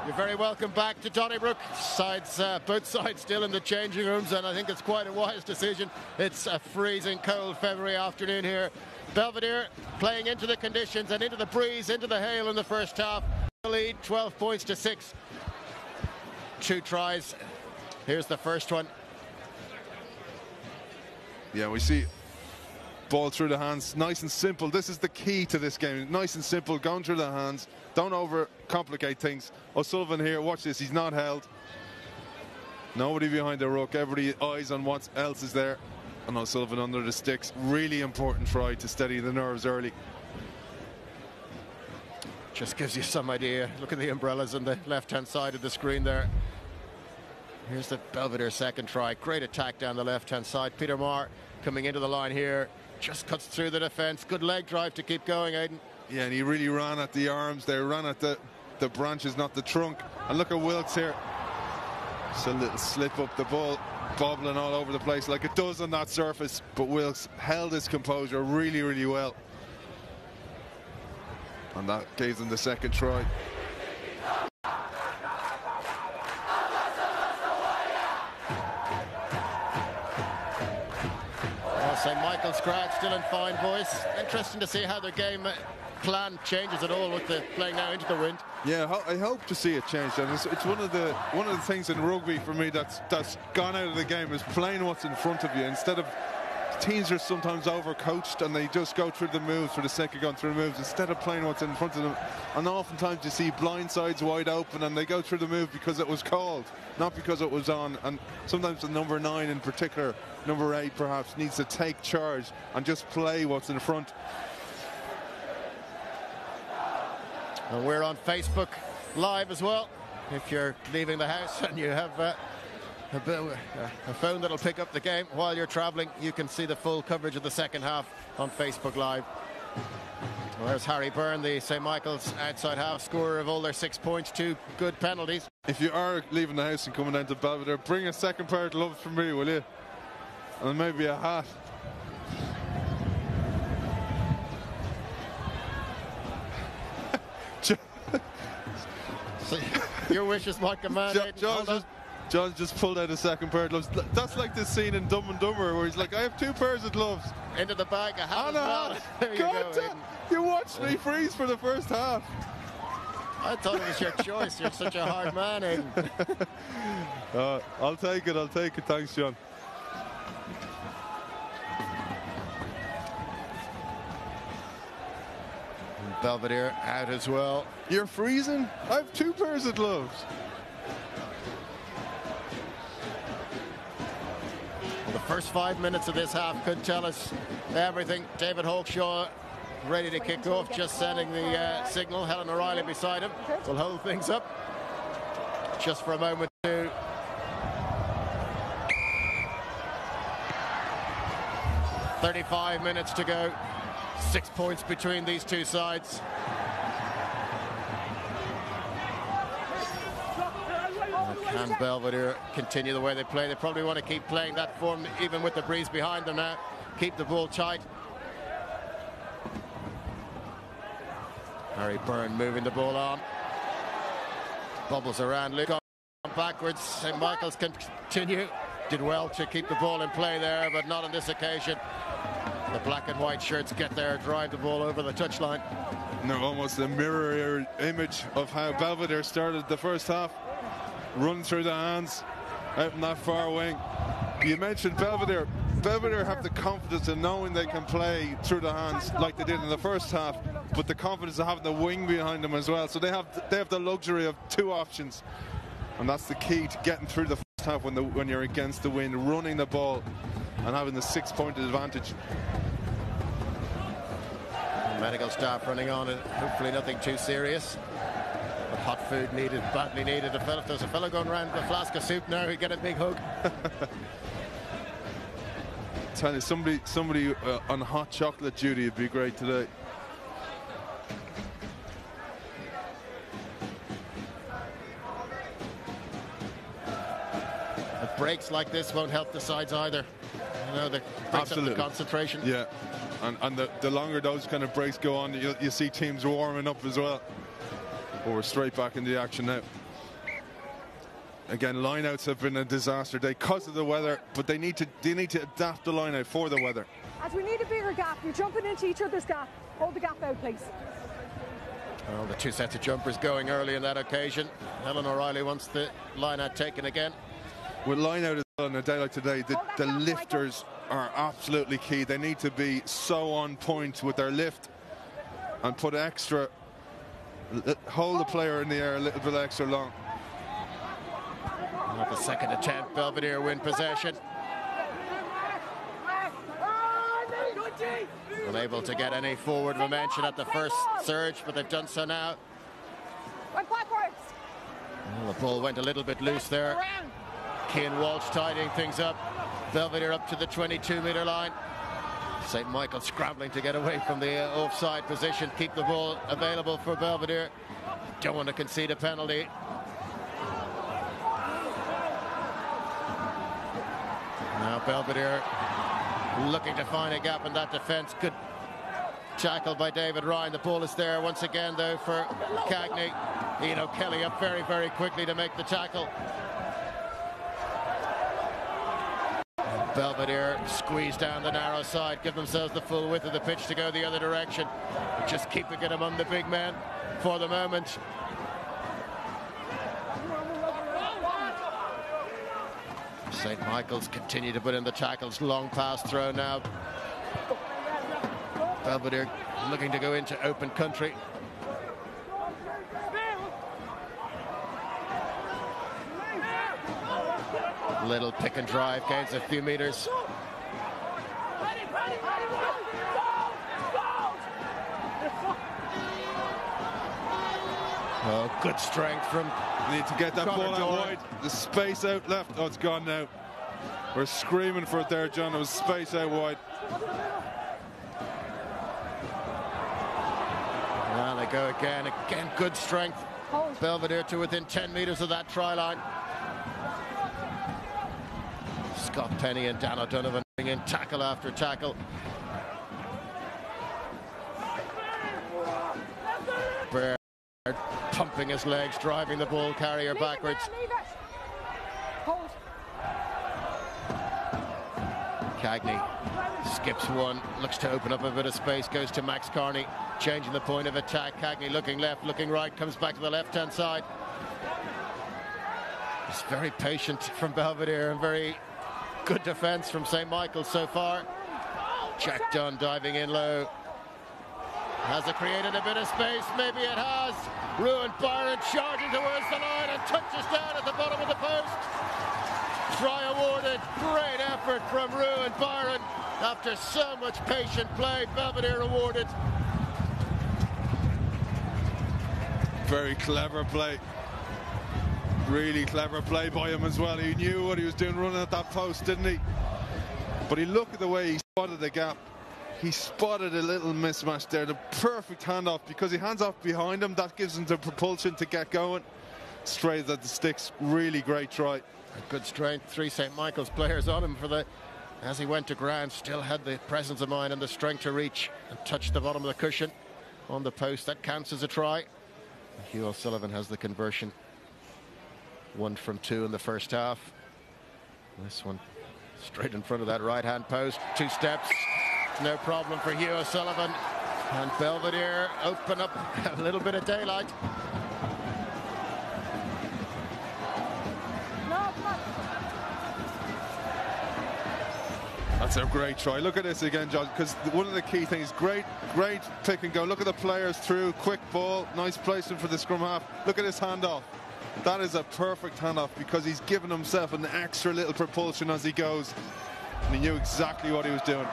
You're very welcome back to Donnybrook. Sides, uh, both sides still in the changing rooms, and I think it's quite a wise decision. It's a freezing cold February afternoon here. Belvedere playing into the conditions and into the breeze, into the hail in the first half. The lead 12 points to 6. Two tries. Here's the first one. Yeah, we see ball through the hands, nice and simple. This is the key to this game. Nice and simple, going through the hands. Don't overcomplicate things. O'Sullivan here, watch this, he's not held. Nobody behind the ruck, everybody eyes on what else is there. And O'Sullivan under the sticks. Really important try to steady the nerves early. Just gives you some idea. Look at the umbrellas on the left-hand side of the screen there. Here's the Belvedere second try. Great attack down the left-hand side. Peter Marr coming into the line here. Just cuts through the defence. Good leg drive to keep going, Aidan. Yeah, and he really ran at the arms. They ran at the, the branches, not the trunk. And look at Wilkes here. Just a little slip up the ball, bobbling all over the place like it does on that surface. But Wilkes held his composure really, really well. And that gave them the second try. Oh, well, St. Michael's crowd still in fine voice. Interesting to see how their game plan changes at all with the playing now into the wind. Yeah, I hope to see it change. And it's, it's, one of the one of the things in rugby for me that's that's gone out of the game is playing what's in front of you instead of teams are sometimes overcoached and they just go through the moves for the sake of going through the moves instead of playing what's in front of them. And oftentimes you see blind sides wide open and they go through the move because it was called, not because it was on. And sometimes the number nine in particular, number eight perhaps, needs to take charge and just play what's in front. And we're on Facebook Live as well. If you're leaving the house *laughs* and you have uh, a, a, phone that'll pick up the game while you're travelling, you can see the full coverage of the second half on Facebook Live. Well, there's Harry Byrne, the St. Michael's outside half scorer of all their six points, two good penalties. If you are leaving the house and coming down to Belvedere, bring a second pair of gloves for me, will you? And maybe a hat. *laughs* Your wish is my command. John, John, just, John, just, pulled out a second pair of gloves. That's like the scene in Dumb and Dumber where he's like, I have two pairs of gloves. Into the bag, a hat and a hat. *laughs* There you God, go, you watched me freeze for the first half. I thought it was your choice. You're such a hard man, Aidan. *laughs* uh, I'll take it. I'll take it. Thanks, John. Belvedere out as well. You're freezing? I have two pairs of gloves. Well, the first five minutes of this half could tell us everything. David Hawkshaw ready to kick off, just sending the uh, signal. Helen O'Reilly beside him will hold things up just for a moment to 35 minutes to go. Six points between these two sides. Can Belvedere continue the way they play? They probably want to keep playing that form, even with the breeze behind them now. Keep the ball tight. Harry Byrne moving the ball on. Bubbles around. Luke on backwards. St. Michael's continue. Did well to keep the ball in play there, but not on this occasion. The black and white shirts get there, drive the ball over the touchline. No, almost a mirror image of how Belvedere started the first half. Run through the hands out in that far wing. You mentioned Belvedere. Belvedere have the confidence in knowing they can play through the hands like they did in the first half, but the confidence of having the wing behind them as well. So they have they have the luxury of two options, and that's the key to getting through the first half when the when you're against the wind, running the ball, and having the six-point advantage. Medical staff running on it. Hopefully nothing too serious. But hot food needed, badly needed. If there's a fellow going around with a flask of soup now, he'd get a big hug. *laughs* You, somebody, somebody uh, on hot chocolate duty would be great today. Breaks like this won't help the sides either. You know, the breaks up the concentration. Yeah, and, and the, the longer those kind of breaks go on, you, you see teams warming up as well. But we're straight back in the action now. Again, lineouts have been a disaster day because of the weather, but they need to they need to adapt the lineout for the weather. As we need a bigger gap, you're jumping into each other's gap. Hold the gap out, please. Well, the two sets of jumpers going early in that occasion. Helen O'Reilly wants the lineout taken again. With lineout as well on a day like today, the, the lifters are absolutely key. They need to be so on point with their lift and put extra, hold the player in the air a little bit extra long. At the second attempt, Belvedere win possession. Unable to get any forward momentum at the first surge, but they've done so now. Well, the ball went a little bit loose there. Cian Walsh tidying things up. Belvedere up to the 22-meter line. St. Michael scrambling to get away from the uh, offside position, keep the ball available for Belvedere. Don't want to concede a penalty. Now Belvedere looking to find a gap in that defence. Good tackle by David Ryan. The ball is there once again, though, for Cagney. Ian O'Kelly up very, very quickly to make the tackle. Belvedere squeeze down the narrow side, give themselves the full width of the pitch to go the other direction. Just keeping it among the big men for the moment. St. Michael's continue to put in the tackles. Long pass throw now. Belvedere looking to go into open country. Little pick and drive, gains a few meters. Oh, good strength from. Need to get that Connor ball out wide. The space out left. Oh, it's gone now. We're screaming for it there, John. It was space out wide. Well, they go again. Again, good strength. Belvedere to within 10 metres of that try line. Scott Penny and Dan O'Donovan in tackle after tackle. Baird pumping his legs, driving the ball carrier backwards. Hold. Cagney skips one, looks to open up a bit of space, goes to Max Carney, changing the point of attack. Cagney looking left, looking right, comes back to the left-hand side. It's very patient from Belvedere and very good defence from St. Michael's so far. Jack Dunn diving in low. Has it created a bit of space? Maybe it has. Ruin Byron charging towards the line and touches down at the bottom of the post. Try awarded. Great effort from Ruin Byron. After so much patient play, Belvedere awarded. Very clever play. Really clever play by him as well. He knew what he was doing running at that post, didn't he? But he looked at the way he spotted the gap. He spotted a little mismatch there. The perfect handoff because he hands off behind him. That gives him the propulsion to get going. Straight at the sticks. Really great try. Good strength. Three St. Michael's players on him for the. As he went to ground, still had the presence of mind and the strength to reach and touch the bottom of the cushion on the post. That counts as a try. Hugh O'Sullivan has the conversion. One from two in the first half. This one straight in front of that right hand post. Two steps. No problem for Hugh O'Sullivan. And Belvedere open up *laughs* a little bit of daylight. That's a great try. Look at this again, John, because one of the key things, great, great pick and go. Look at the players through, quick ball, nice placement for the scrum half. Look at this handoff. That is a perfect handoff because he's given himself an extra little propulsion as he goes. And he knew exactly what he was doing.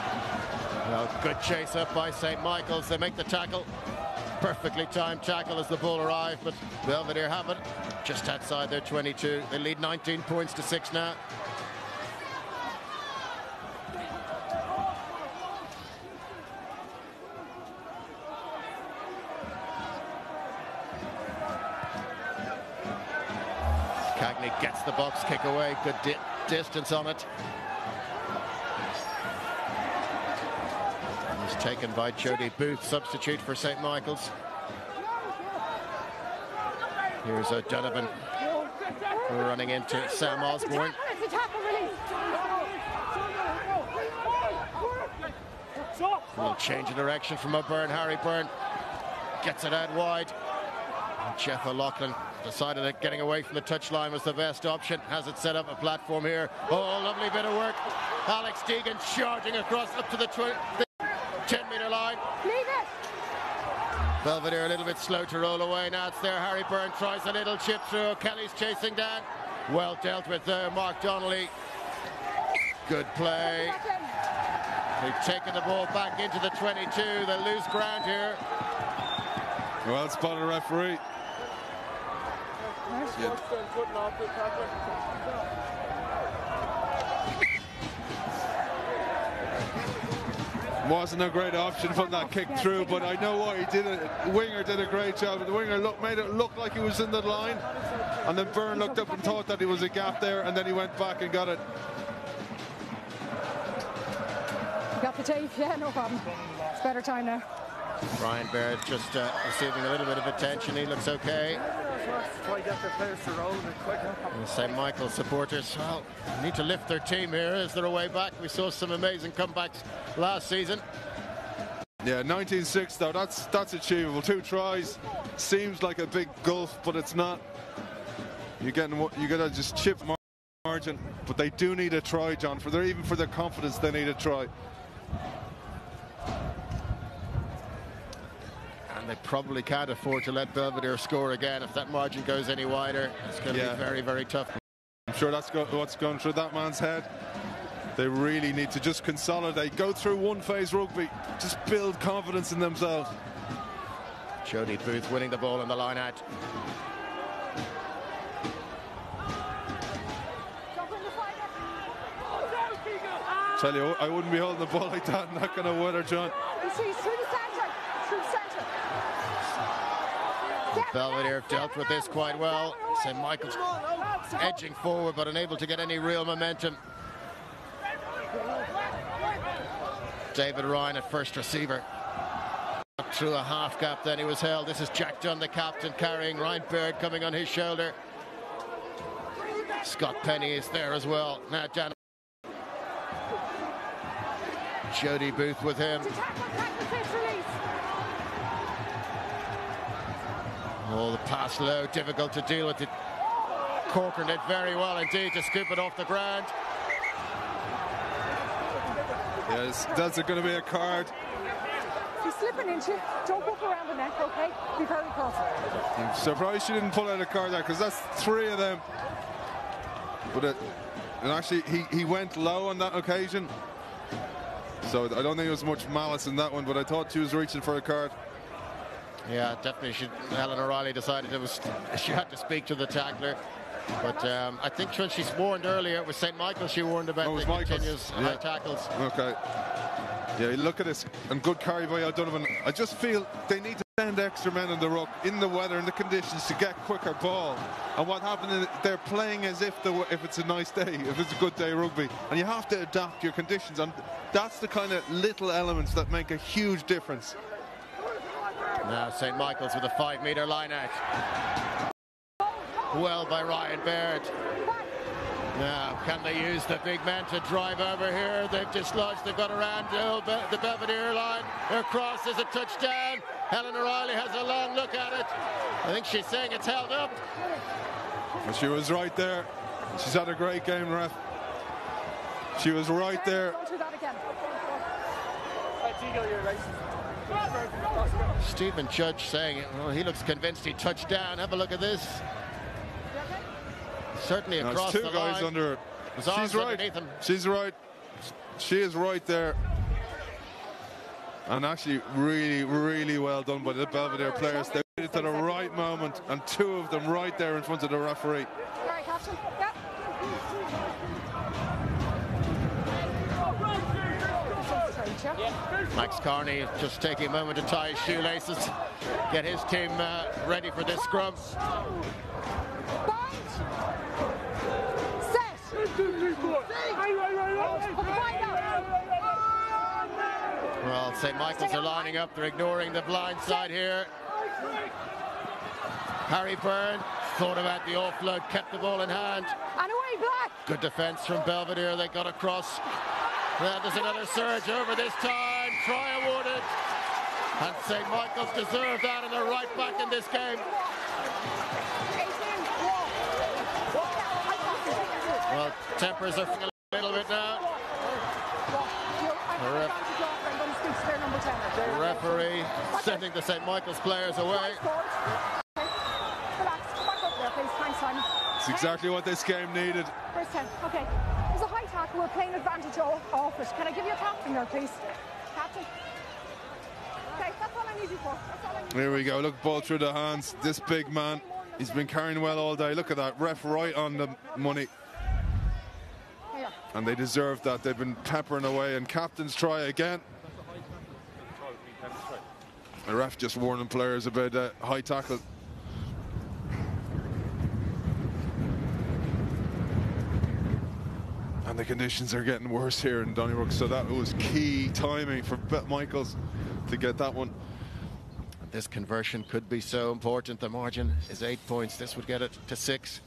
Well, good chase up by St. Michael's. They make the tackle. Perfectly timed tackle as the ball arrived, but Belvedere have it just outside their 22. They lead 19 points to six now. Cagney gets the box kick away. Good di distance on it. And was taken by Jody Booth, substitute for St. Michael's. Here's O'Donovan running into Sam Osborne. A little change of direction from O'Byrne. Harry Byrne gets it out wide. And Jeff O'Loughlin decided that getting away from the touchline was the best option. Has it set up a platform here. Oh, lovely bit of work. Alex Deegan charging across up to the 10 metre line. Leave it. Belvedere a little bit slow to roll away. Now it's there. Harry Byrne tries a little chip through. Kelly's chasing down. Well dealt with there. Mark Donnelly. Good play. They've taken the ball back into the 22. They lose ground here. Well spotted referee. Wasn't a great option from that kick through, but I know what he did. It. Winger did a great job. The winger look, made it look like he was in the line, and then Byrne looked up and thought that he was a gap there, and then he went back and got it. You got the tape? Yeah, no problem. It's better time now. Ryan Baird just uh, receiving a little bit of attention. He looks okay. A. And St. Michael supporters need to lift their team here as they're away back. We saw some amazing comebacks last season. Yeah, 19-6 though, that's that's achievable. Two tries seems like a big gulf, but it's not. You're getting you gotta just chip margin, but they do need a try, John. For their even for their confidence, they need a try. And they probably can't afford to let Belvedere score again. If that margin goes any wider, it's going to Yeah. be very, very tough. I'm sure that's go what's going through that man's head. They really need to just consolidate, go through one phase rugby, just build confidence in themselves. Jody Booth winning the ball in the line out. Tell you, I wouldn't be holding the ball like that in that kind of weather, John. Belvedere dealt with this quite well. St. Michael's edging forward, but unable to get any real momentum. David Ryan at first receiver. Through a half gap, then he was held. This is Jack Dunn, the captain, carrying Ryan Baird coming on his shoulder. Scott Penny is there as well. Now down. Jody Booth with him. Oh, the pass low, difficult to deal with it. Corcoran did very well indeed to scoop it off the ground. Yes, that's going to be a card. He's slipping into you. Don't walk around the neck, okay? Be very careful. I'm surprised she didn't pull out a card there because that's three of them. But it, and actually, he, he went low on that occasion. So I don't think there was much malice in that one, but I thought she was reaching for a card. Yeah, definitely. She, Helen O'Reilly decided it was *laughs* she had to speak to the tackler. But um, I think when she warned earlier, it was St. Michael she warned about Oh, the continuous Yeah. high tackles. Okay. Yeah, look at this. And good carry by O'Donovan. I just feel they need to send extra men in the ruck, in the weather, in the conditions to get quicker ball. And what happened is they're playing as if the, if it's a nice day, *laughs* if it's a good day rugby. And you have to adapt your conditions. And that's the kind of little elements that make a huge difference. Now St. Michael's with a five metre line out. Well by Ryan Baird. Now, can they use the big men to drive over here? They've dislodged, they've got around the, old Be- the Belvedere line. Their cross is a touchdown. Helen O'Reilly has a long look at it. I think she's saying it's held up. And she was right there. She's had a great game, ref. She was right there. Don't do that again. Stephen Judge saying, well, he looks convinced he touched down. Have a look at this. Certainly Now, across it's two the guys line. under. His arms She's right. him. She's right. She is right there. And actually, really, really well done by the Belvedere players. They did it to the right moment, and two of them right there in front of the referee. All right, Captain. Yeah. Max Carney just taking a moment to tie his shoelaces, get his team uh, ready for this scrum. Well, St. Michael's are lining up. They're ignoring the blind side here. Harry Byrne thought about the offload, kept the ball in hand. And away, Black. Good defense from Belvedere. They got across. Now there's another surge over this time. Try awarded. And St. Michael's deserve that, and they're right back in this game. Well, tempers are feeling a little bit now. The ref- the referee sending the St. Michael's players away. Relax. Back up there, please. Thanks, Simon. It's exactly what this game needed. First 10. Okay. There's a high tackle. We're playing advantage off, off it. Can I give you a captain there, please? Captain. Okay, that's all I need you for. That's all I need. Here we go. Look, ball through the hands. This big man, he's been carrying well all day. Look at that. Ref right on the money. And they deserve that. They've been peppering away. And captains try again. The ref just warning players about uh, high tackle. And the conditions are getting worse here in Donnybrook, so that was key timing for Bet Michaels to get that one. This conversion could be so important. The margin is eight points. This would get it to six.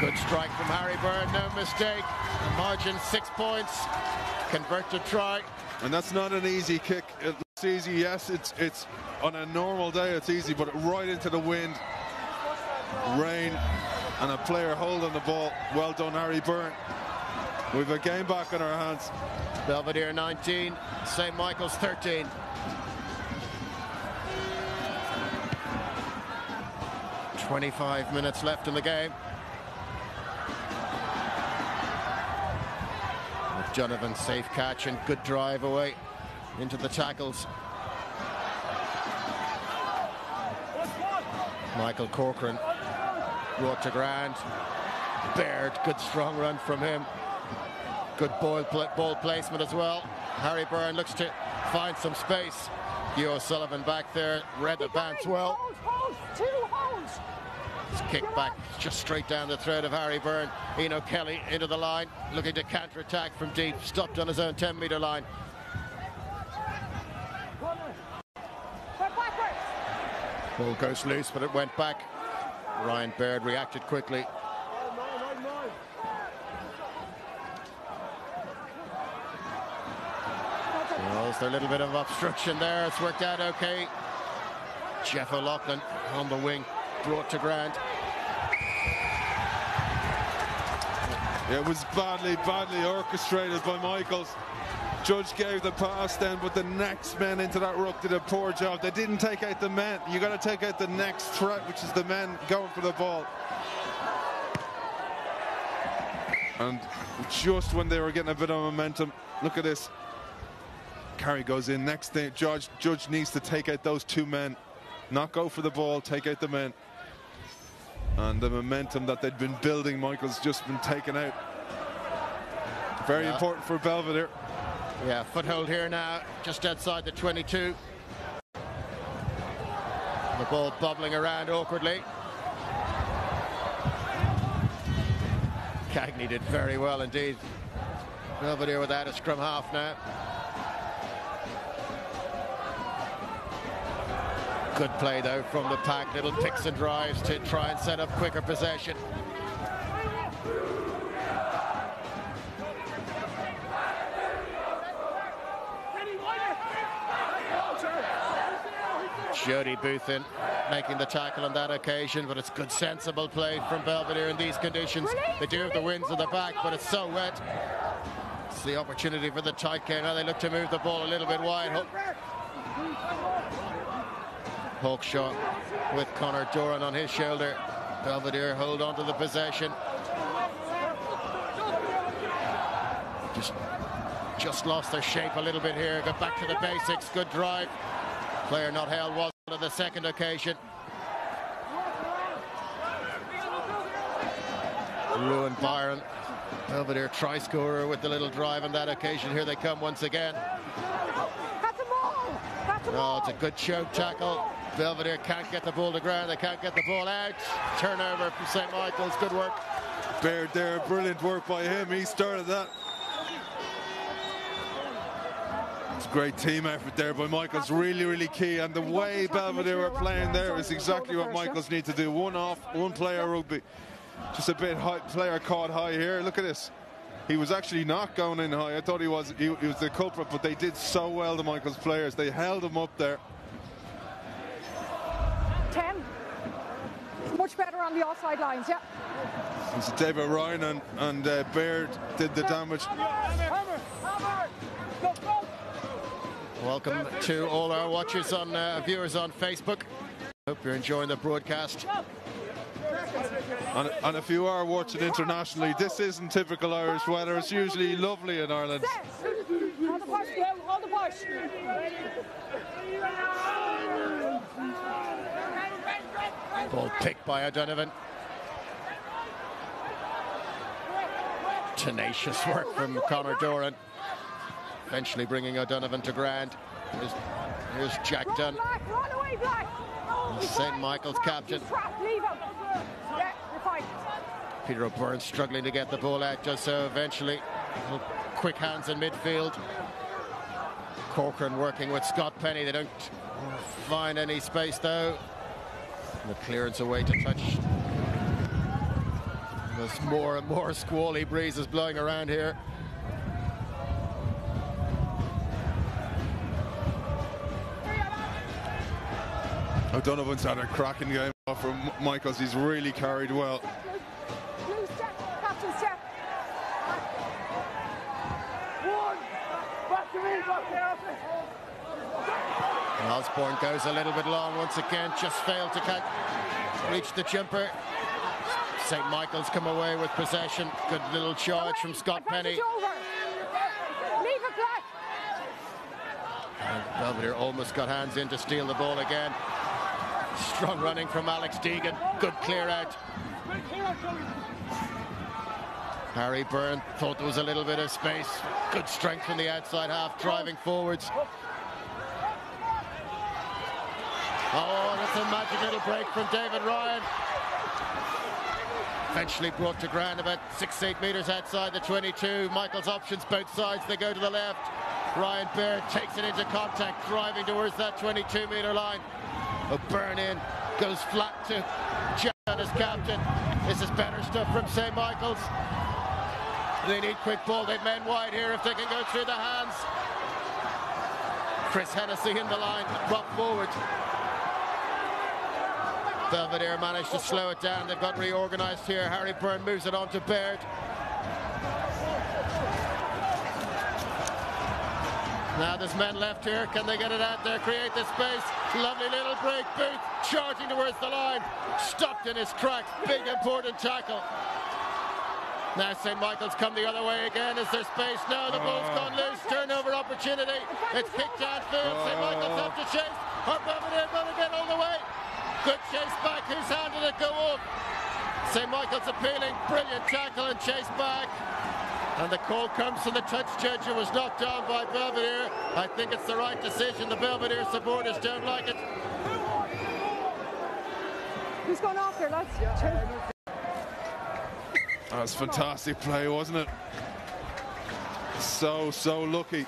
Good strike from Harry Byrne, no mistake. The margin six points. Convert to try. And that's not an easy kick. It's easy, yes, it's it's on a normal day it's easy, but right into the wind, rain, and a player holding the ball. Well done, Harry Byrne. We've a game back in our hands. Belvedere 19, St. Michael's 13. Twenty-five minutes left in the game. Jonathan safe catch and good drive away into the tackles. Michael Corcoran brought to ground. Baird, good strong run from him. Good ball, ball placement as well. Harry Byrne looks to find some space. Hugh O'Sullivan back there, read the bounce well. Hold, hold, two holds. It's kicked back just straight down the throat of Harry Byrne. Ian O'Kelly into the line, looking to counter attack from deep, stopped on his own 10 metre line. Ball goes loose, but it went back. Ryan Baird reacted quickly. There's a little bit of obstruction there. It's worked out okay. Jeff O'Loughlin on the wing, brought to ground. It was badly, badly orchestrated by Michaels. Judge gave the pass then, but the next men into that ruck did a poor job. They didn't take out the men. You got to take out the next threat, which is the men going for the ball. And just when they were getting a bit of momentum, look at this. Carey goes in. Next thing, Judge, Judge needs to take out those two men. not go for the ball, take out the men. And the momentum that they'd been building, Michael's just been taken out. Very Yeah. important for Belvedere. Yeah, foothold here now, just outside the 22. The ball bubbling around awkwardly. Cagney did very well indeed. Belvedere without a scrum half now. Good play though from the pack, little picks and drives to try and set up quicker possession. Jody Boothin making the tackle on that occasion, but it's good, sensible play from Belvedere in these conditions. They do have the winds at the back, but it's so wet. It's the opportunity for the tight game. Now they look to move the ball a little bit wide. Ho- Hawkshaw with Connor Doran on his shoulder. Belvedere hold on to the possession. Just, just lost their shape a little bit here. Got back to the basics. Good drive. Player not held was on the second occasion. Ruin Byron. Belvedere try scorer with the little drive on that occasion. Here they come once again. Oh, it's a good choke tackle. Belvedere can't get the ball to ground. They can't get the ball out. Turnover from St. Michael's. Good work. Baird there, brilliant work by him. He started that. Great team effort there by Michaels, really, really key. And the way Belvedere are playing there is exactly what Michaels need to do. One off, one player rugby. Just a bit high, player caught high here. Look at this. He was actually not going in high. I thought he was he, he was the culprit, but they did so well, the Michaels players. They held him up there. 10. Much better on the offside lines, yeah. So David Ryan and, and uh, Baird did the damage. Welcome to all our watchers on uh, viewers on Facebook. Hope you're enjoying the broadcast. And, and if you are watching internationally, this isn't typical Irish weather. It's usually lovely in Ireland. Hold the push, hold the push. Ball picked by O'Donovan. Tenacious work from Connor Doran. Eventually bringing O'Donovan to ground. Here's, here's Jack Dunn, Black, away, Black. Oh, St. Michael's captain. Trap, leave him. Yeah. Peter O'Byrne struggling to get the ball out, just so eventually. Oh, quick hands in midfield. Corcoran working with Scott Penny. They don't find any space though. The clearance away to touch. There's more and more squally breezes blowing around here. O'Donovan's had a cracking game off from Michaels. He's really carried well. Captain. And Osborne goes a little bit long once again, just failed to catch, reach the jumper. St. Michael's come away with possession. Good little charge from Scott Penny. Leave it, Black. Belvedere almost got hands in to steal the ball again. Strong running from Alex Deegan. Good clear out. Harry Byrne thought there was a little bit of space. Good strength from the outside half, driving forwards. Oh, that's a magic little break from David Ryan. Eventually brought to ground about six, eight metres outside the 22. Michael's options both sides. They go to the left. Ryan Baird takes it into contact, driving towards that 22 metre line. O'Byrne in, goes flat to John as captain. This is better stuff from St. Michael's. They need quick ball. They've men wide here if they can go through the hands. Chris Hennessy in the line, brought forward. Belvedere managed to slow it down. They've got reorganised here. Harry Byrne moves it on to Baird. Now there's men left here. Can they get it out there? Create the space. Lovely little break. Booth charging towards the line. Stopped in his tracks. Big important tackle. Now St. Michael's come the other way again. Is there space? No, the ball's oh. gone loose. Turnover opportunity. It's kicked downfield. St. Oh. Michael's have to chase. Are Belvedere going to get all the way? Good chase back. Who's handed it go up? St. Michael's appealing. Brilliant tackle and chase back. And the call comes from the touch judge who was knocked down by Belvedere. I think it's the right decision. The Belvedere supporters don't like it. Who's going off there, lads? That was fantastic play, wasn't it? So, so lucky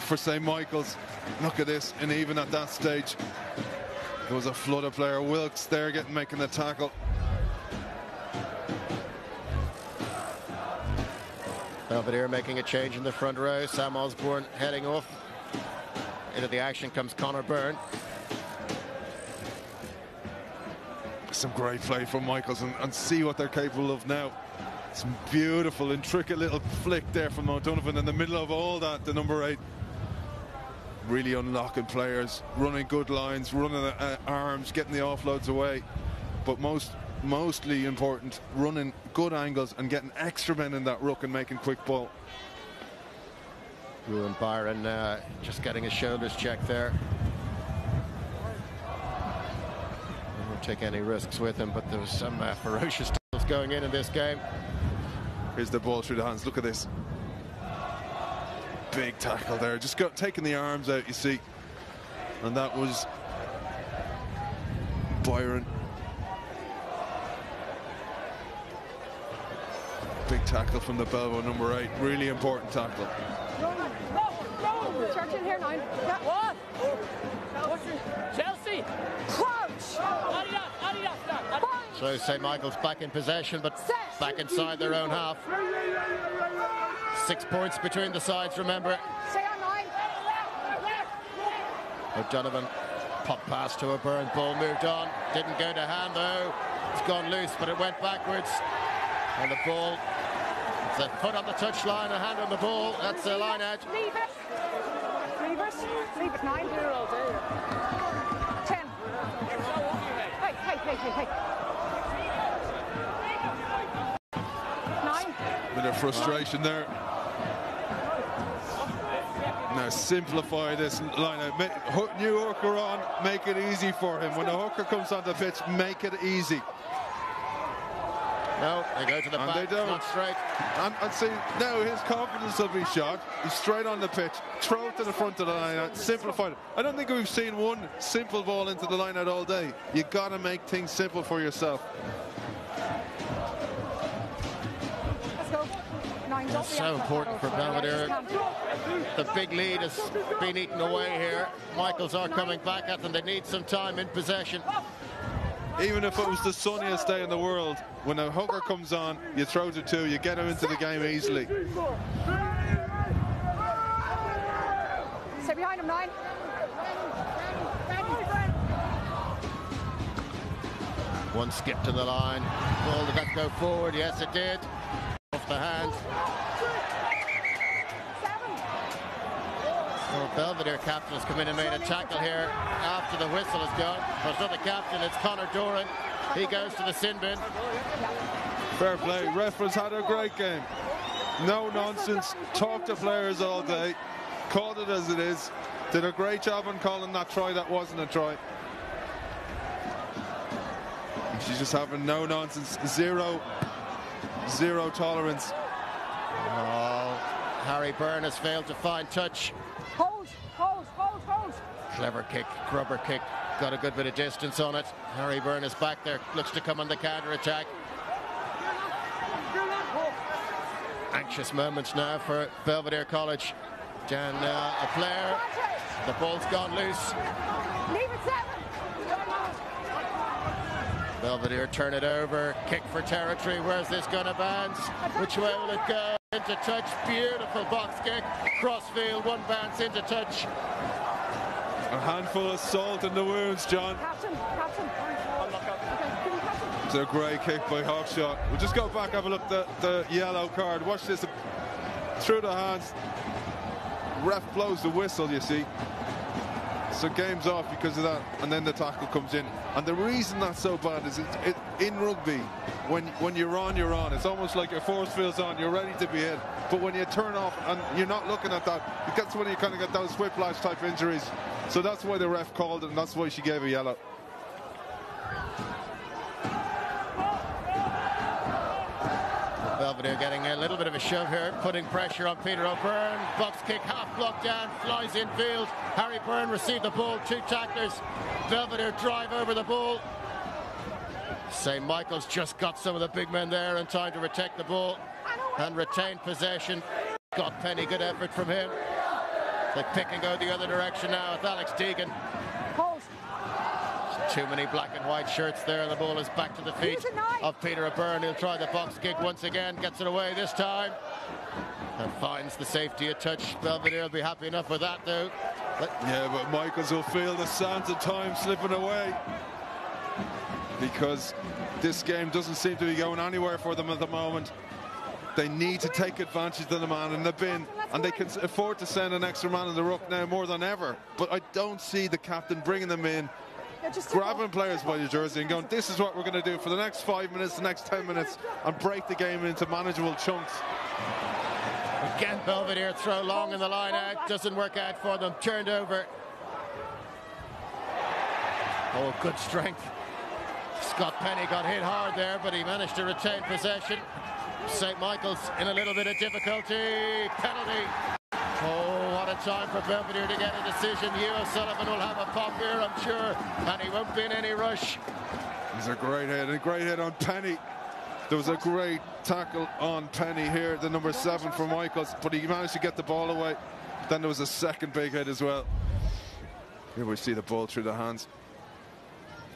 for St. Michael's. Look at this, and even at that stage, there was a flood of player. Wilkes there getting making the tackle. Belvedere making a change in the front row. Sam Osborne heading off. Into the action comes Connor Byrne. Some great play from Michaels and, and see what they're capable of now. Some beautiful, intricate little flick there from O'Donovan in the middle of all that, the number eight. Really unlocking players, running good lines, running uh, arms, getting the offloads away. But most mostly important, running good angles and getting extra men in that ruck and making quick ball. Ruin Byron uh, just getting his shoulders checked there. I won't take any risks with him, but there was some uh, ferocious tackles going in in this game. Here's the ball through the hands. Look at this. Big tackle there. Just got taking the arms out, you see. And that was Byron Big tackle from the Belvo number eight. Really important tackle. Church in here, nine. What? Chelsea. Crouch. So St. Michael's back in possession, but back inside their own half. Six points between the sides, remember. Stay on nine. O'Donovan pop pass to a burn ball, moved on. Didn't go to hand though. It's gone loose, but it went backwards. And the ball, it's a foot on the touchline, a hand on the ball. That's the line out. Leave it. Leave it. Leave it. Nine. Ten. Hey, hey, hey, hey, hey. Nine. Bit of frustration there. Now simplify this line out. Make, hook, new hooker on, make it easy for him. When the hooker comes on the pitch, make it easy. No, they go to the and back, they don't. not straight. And, and see, now his confidence will be shot. He's straight on the pitch, throw it to the front of the line uh, out, simplify it. I don't think we've seen one simple ball into the line out all day. you got to make things simple for yourself. Let's go. Nine. Don't It's so important for Belvedere. The big lead has been eaten away here. Michaels are coming back at them. They need some time in possession. Even if it was the sunniest day in the world, when a hooker comes on, you throw to two, you get him into the game easily. Stay behind him, nine. One skip to the line. Ball did that go forward? Yes, it did. Off the hand. Well, Belvedere captain has come in and made a tackle here after the whistle has gone. But it's not the captain, it's Connor Doran. He goes to the sin bin. Fair play. Referees had a great game. No nonsense. Talked to players all day. Called it as it is. Did a great job on calling that try that wasn't a try. She's just having no nonsense. Zero, zero tolerance. Oh, Harry Byrne has failed to find touch. Hold, hold, hold, hold. Clever kick, grubber kick. Got a good bit of distance on it. Harry Byrne is back there. Looks to come on the counter attack. Anxious moments now for Belvedere College. Jan, uh, a player. The ball's gone loose. Belvedere turn it over. Kick for territory. Where's this going to bounce? Which way will it go? Into touch. Beautiful box kick. Crossfield. One bounce into touch. A handful of salt in the wounds, John. Captain, captain. It's a great kick by Hawkshaw. We'll just go back, have a look at the, the yellow card. Watch this through the hands. Ref blows the whistle, you see. So game's off because of that, and then the tackle comes in. And the reason that's so bad is it, it, in rugby, when when you're on, you're on. It's almost like your force field's on, you're ready to be hit. But when you turn off and you're not looking at that, that's when you kind of get those whiplash type injuries. So that's why the ref called and that's why she gave a yellow. Belvedere getting a little bit of a shove here, putting pressure on Peter O'Byrne. Box kick half blocked down, flies infield. Harry Byrne received the ball, two tacklers. Belvedere drive over the ball. St. Michael's just got some of the big men there in time to protect the ball and retain possession. Got Penny, good effort from him. They pick and go the other direction now with Alex Deegan. Too many black and white shirts there. The ball is back to the feet of Peter O'Byrne. He'll try the box kick once again. Gets it away this time. And finds the safety a touch. Belvedere will be happy enough with that though. But Yeah, but Michaels will feel the sands of time slipping away. Because this game doesn't seem to be going anywhere for them at the moment. They need to take advantage of the man in the bin, and they can afford to send an extra man in the ruck now more than ever. But I don't see the captain bringing them in, grabbing players by the jersey and going, this is what we're going to do for the next five minutes, the next 10 minutes, and break the game into manageable chunks. Again, Belvedere throw long in the line out. Doesn't work out for them. Turned over. Oh, good strength. Scott Penny got hit hard there, but he managed to retain possession. St. Michael's in a little bit of difficulty. Penalty. Oh, what a time for Belvedere to get a decision. Hugh O'Sullivan will have a pop here, I'm sure, and he won't be in any rush. He's a great hit, a great hit on Penny. There was a great tackle on Penny here, the number seven for Michaels, but he managed to get the ball away. Then there was a second big hit as well. Here we see the ball through the hands.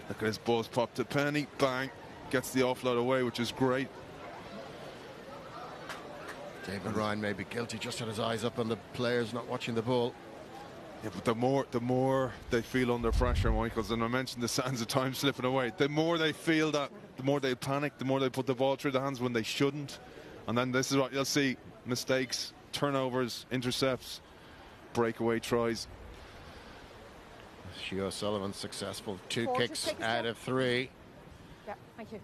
Look at his balls popped to Penny, bang, gets the offload away, which is great. David Ryan may be guilty, just had his eyes up on the players, not watching the ball. Yeah, but the more the more they feel under pressure, Michaels, and I mentioned the signs of time slipping away. The more they feel that, the more they panic, the more they put the ball through the hands when they shouldn't. And then this is what you'll see: mistakes, turnovers, intercepts, breakaway tries. Hugh Sullivan successful, two Four, kicks just take a out of three. Yeah, thank you.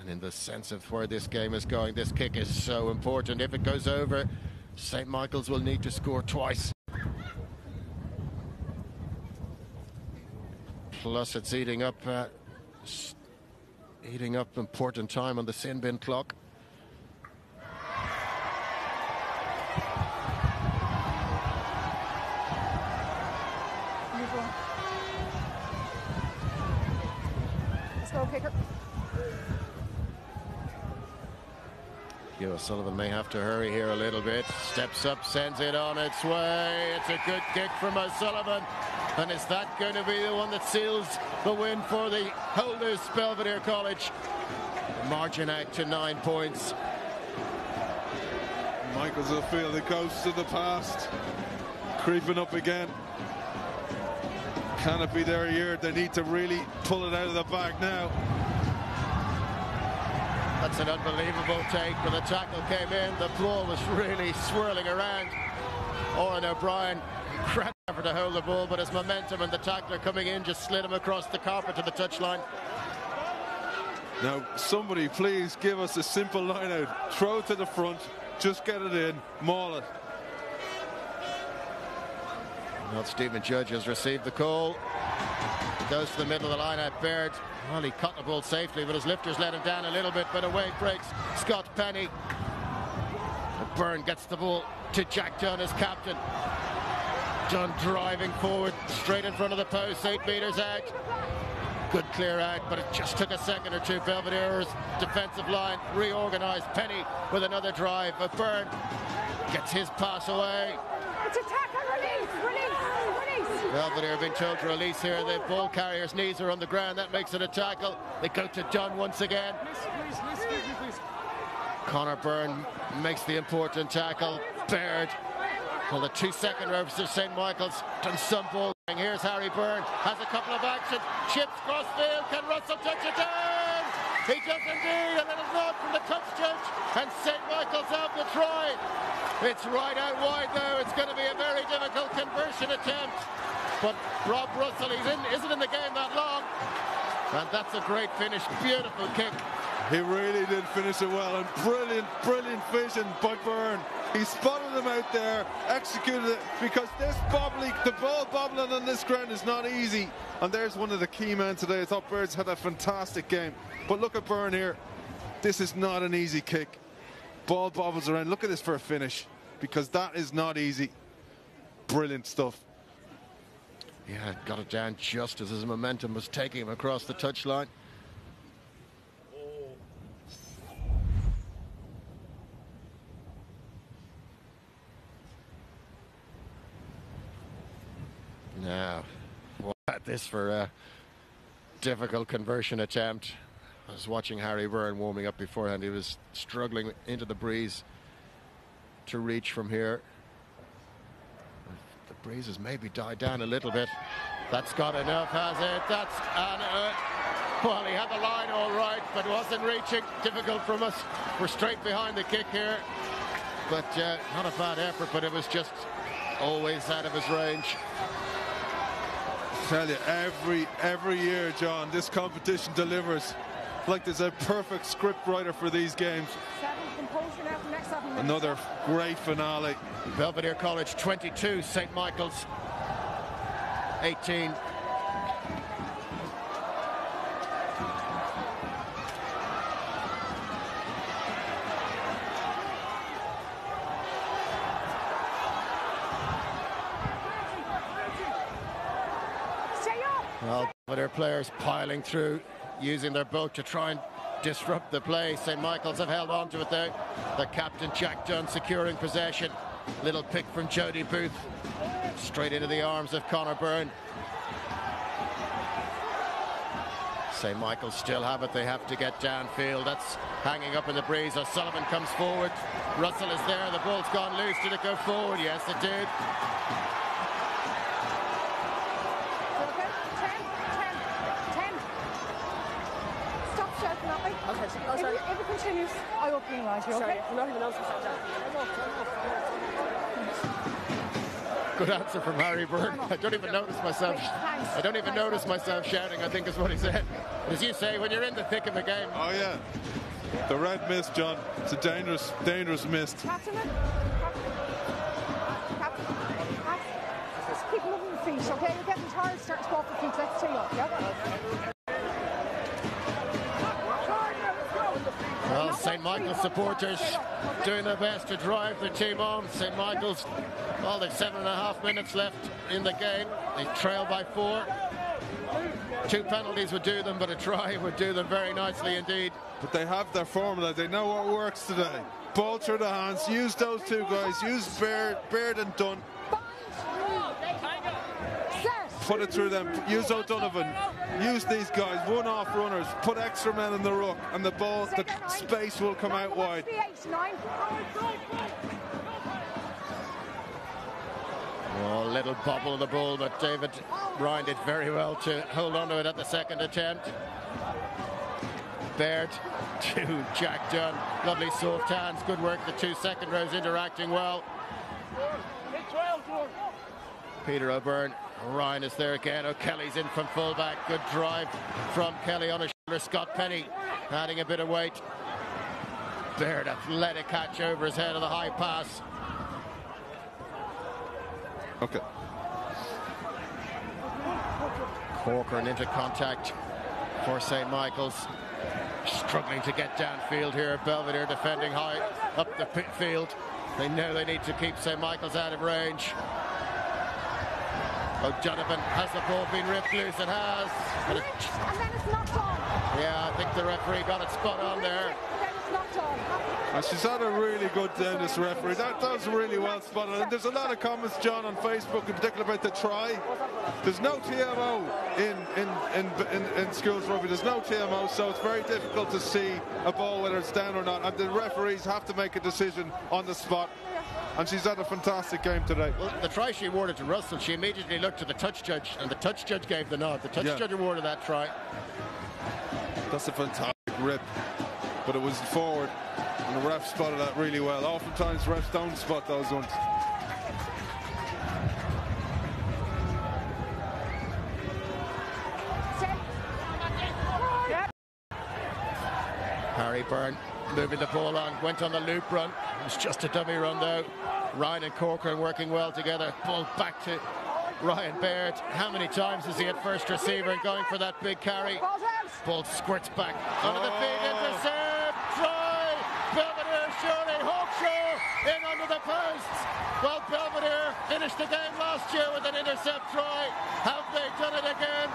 And in the sense of where this game is going, this kick is so important. If it goes over, St. Michael's will need to score twice. Plus, it's eating up, uh, eating up important time on the sin bin clock. Let's go, kicker. O'Sullivan may have to hurry here a little bit. Steps up, sends it on its way. It's a good kick from O'Sullivan. And is that going to be the one that seals the win for the holders, Belvedere College? Margin out to nine points. Michaels will feel the ghosts of the past creeping up again. Can it be their year? They need to really pull it out of the bag now. That's an unbelievable take, but the tackle came in. The ball was really swirling around. Oren O'Brien, incredible effort to hold the ball, but his momentum and the tackler coming in just slid him across the carpet to the touchline. Now, somebody please give us a simple line out. Throw to the front, just get it in, maul it. Well, Stephen Judge has received the call. Goes to the middle of the line at Baird. Well, he caught the ball safely, but his lifters let him down a little bit. But away breaks Scott Penny. Byrne gets the ball to Jack Dunn as captain. John driving forward, straight in front of the post, eight metres out. Good clear out, but it just took a second or two. Belvedere's defensive line reorganised. Penny with another drive, but Byrne gets his pass away. It's a tackle. Release, release, release. Belvedere to release here. The ball carrier's knees are on the ground. That makes it a tackle. They go to John once again. Connor Byrne makes the important tackle. Baird. Well, the two second ropes of St. Michael's done some ball. Here's Harry Byrne. Has a couple of actions. Chips crossfield. Can Russell touch it down? He does indeed. And then little nod from the touch judge. And St. Michael's out the try. It's right out wide though. It's going to be a very difficult conversion attempt. But Rob Russell, he's in, isn't in the game that long. And that's a great finish. Beautiful kick. He really did finish it well, and brilliant, brilliant vision by Byrne. He spotted him out there, executed it because this bobbly, the ball bobbling on this ground is not easy. And there's one of the key men today. I thought Birds had a fantastic game. But look at Byrne here. This is not an easy kick. Ball bobbles around. Look at this for a finish because that is not easy. Brilliant stuff. Yeah, got it down just as his momentum was taking him across the touchline. Now, what about this for a difficult conversion attempt? I was watching Harry Byrne warming up beforehand. He was struggling into the breeze to reach from here. The breeze has maybe died down a little bit. That's got enough, has it? That's and uh, well, he had the line all right, but wasn't reaching. Difficult from us. We're straight behind the kick here, but uh, not a bad effort. But it was just always out of his range. tell you, every every year, John, this competition delivers. Like there's a perfect script writer for these games. Seven, Another great finale. Belvedere College 22, St. Michael's 18. Well, their players piling through, using their boat to try and disrupt the play. St. Michael's have held on to it though. The captain Jack Dunn securing possession. Little pick from Jody Booth. Straight into the arms of Connor Byrne. St. Michael's still have it. They have to get downfield. That's hanging up in the breeze. O'Sullivan comes forward. Russell is there. The ball's gone loose. Did it go forward? Yes, it did. Okay, 10, 10, 10. Stop shouting at me. Okay, so- oh, if, sorry. it, if it continues, I will penalise you, Sorry, okay? I'm not even noticing that. Good answer from Harry Byrne. I don't even notice myself. I don't even notice myself shouting. I think is what he said. But as you say, when you're in the thick of the game, Oh yeah, the red mist, John. It's a dangerous, dangerous mist. Captain it. Captain. Captain. Just keep moving your feet, okay? You're getting tired starting to go off the feet. Let's stay up, yeah? St. Michael's supporters doing their best to drive the team on. St. Michael's, well, they've seven and a half minutes left in the game. They trail by four. Two penalties would do them, but a try would do them very nicely indeed. But they have their formula. They know what works today. Ball through the hands. Use those two guys. Use Baird, Baird and Dunn. Put it through them. Use O'Donovan. Use these guys. One-off runners. Put extra men in the ruck, and the ball, the space will come out wide. Oh, little bobble of the ball, but David Ryan did very well to hold on to it at the second attempt. Baird *laughs* to Jack Dunn. Lovely soft hands. Good work. The two second rows interacting well. Peter O'Byrne. Ryan is there again. O'Kelly's in from fullback. Good drive from Kelly on his shoulder. Scott Penny adding a bit of weight. Baird athletic catch over his head of the high pass. Okay. Corcoran into contact for St. Michael's. Struggling to get downfield here. Belvedere defending high up the pit field. They know they need to keep St. Michael's out of range. Oh, O'Donovan, has the ball been ripped loose? It has. But it- And then it's knocked on. yeah, I think the referee got it spot on there. And then it's knocked on. And she's had a really good day, this referee. That does really well spotted. And there's a lot of comments, John, on Facebook in particular about the try. There's no TMO in in, in, in, in schools rugby. There's no TMO, so it's very difficult to see a ball whether it's down or not. And the referees have to make a decision on the spot. And she's had a fantastic game today. Well, the try she awarded to Russell, she immediately looked to the touch judge, and the touch judge gave the nod. The touch Yeah. judge awarded that try. That's a fantastic rip. But it was forward. And the ref spotted that really well. Oftentimes refs don't spot those ones. Harry Byrne moving the ball on, went on the loop run, It was just a dummy run though. Ryan and Corcoran working well together. Ball back to Ryan Baird. How many times is he at first receiver and going for that big carry? Ball squirts back under the feet, oh. intercept, try. Belvedere surely, Hawkshaw in under the posts. Well, Belvedere finished the game last year with an intercept try. Have they done it again?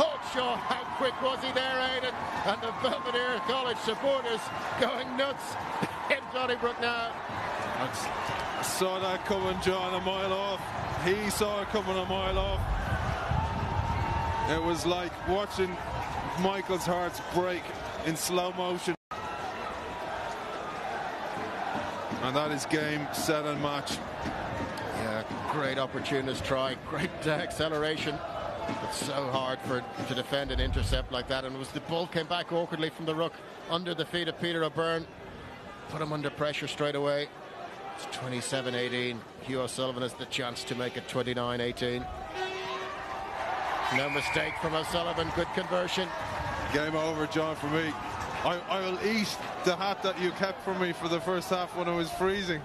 Hawkshaw, how quick was he there, Aidan? And the Belvedere College supporters going nuts *laughs* Donnybrook now. I saw that coming, John, a mile off. He saw it coming a mile off. It was like watching Michael's heart break in slow motion. And that is game, set, and match. Yeah, great opportunist try, great uh, acceleration. It's so hard for to defend an intercept like that. And it was the ball came back awkwardly from the ruck under the feet of Peter O'Byrne. Put him under pressure straight away. It's 27-18. Hugh O'Sullivan has the chance to make it 29-18. No mistake from O'Sullivan. Good conversion. Game over, John, for me. I, I will eat the hat that you kept for me for the first half when it was freezing.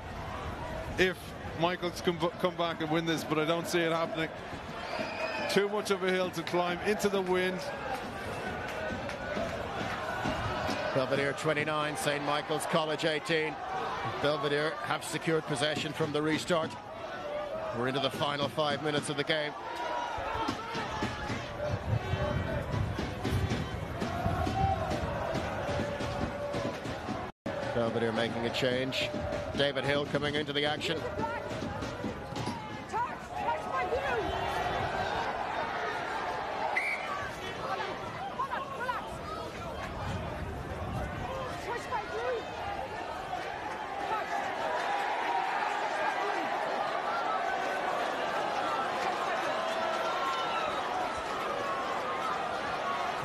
If Michaels can come back and win this, but I don't see it happening. Too much of a hill to climb into the wind. Belvedere 29, St. Michael's College 18. Belvedere have secured possession from the restart. We're into the final five minutes of the game. Belvedere making a change. David Hill coming into the action.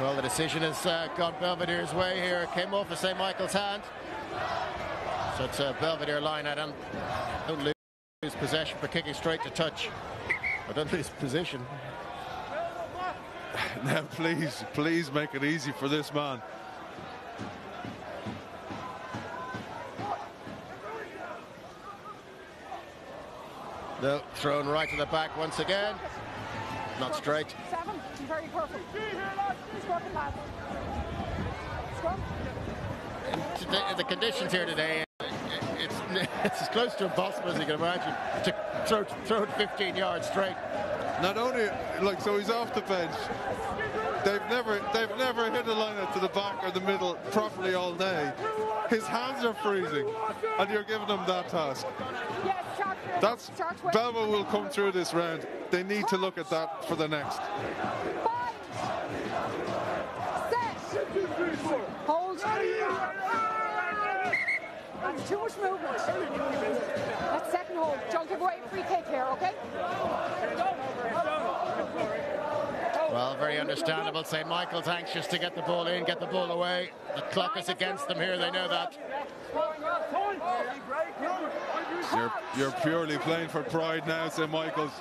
Well, the decision has uh, gone Belvedere's way here. Came off of St. Michael's hand. So it's a Belvedere line out and don't lose possession for kicking straight to touch. I don't lose position. *laughs* now, please, please make it easy for this man. No, thrown right to the back once again. Not straight. Seven, very perfect. Scrum, lads. Scrum. The, the conditions here today, it's, it's as close to impossible as you can imagine to throw, throw it 15 yards straight. Not only, like, so he's off the bench. They've never, they've never hit a line out to the back or the middle properly all day. His hands are freezing, and you're giving him that task. That's Belva will come through this round. They need to look at that for the next. Hold. That's too much movement. That's second hold. Don't give away a free kick here, okay? Well, very understandable. St. Michael's anxious to get the ball in, get the ball away. The clock is against them here, they know that. You're, you're purely playing for pride now, St. Michael's.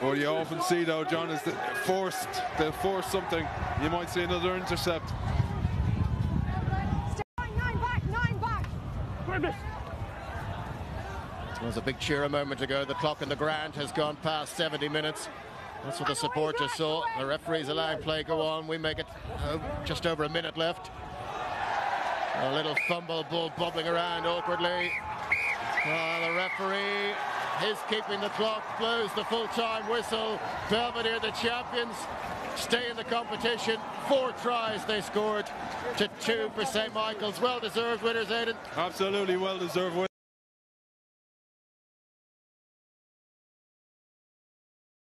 What you often see, though, John, is that forced, they force something. You might see another intercept. It was a big cheer a moment ago. The clock in the ground has gone past 70 minutes. That's what the supporters saw. The referee's allowing play go on. We make it oh, just over a minute left. A little fumble ball bobbling around awkwardly. Oh, the referee is keeping the clock, blows the full-time whistle. Belvedere, the champions, stay in the competition. Four tries they scored to two for St. Michael's. Well-deserved winners, Aidan. Absolutely well-deserved winners.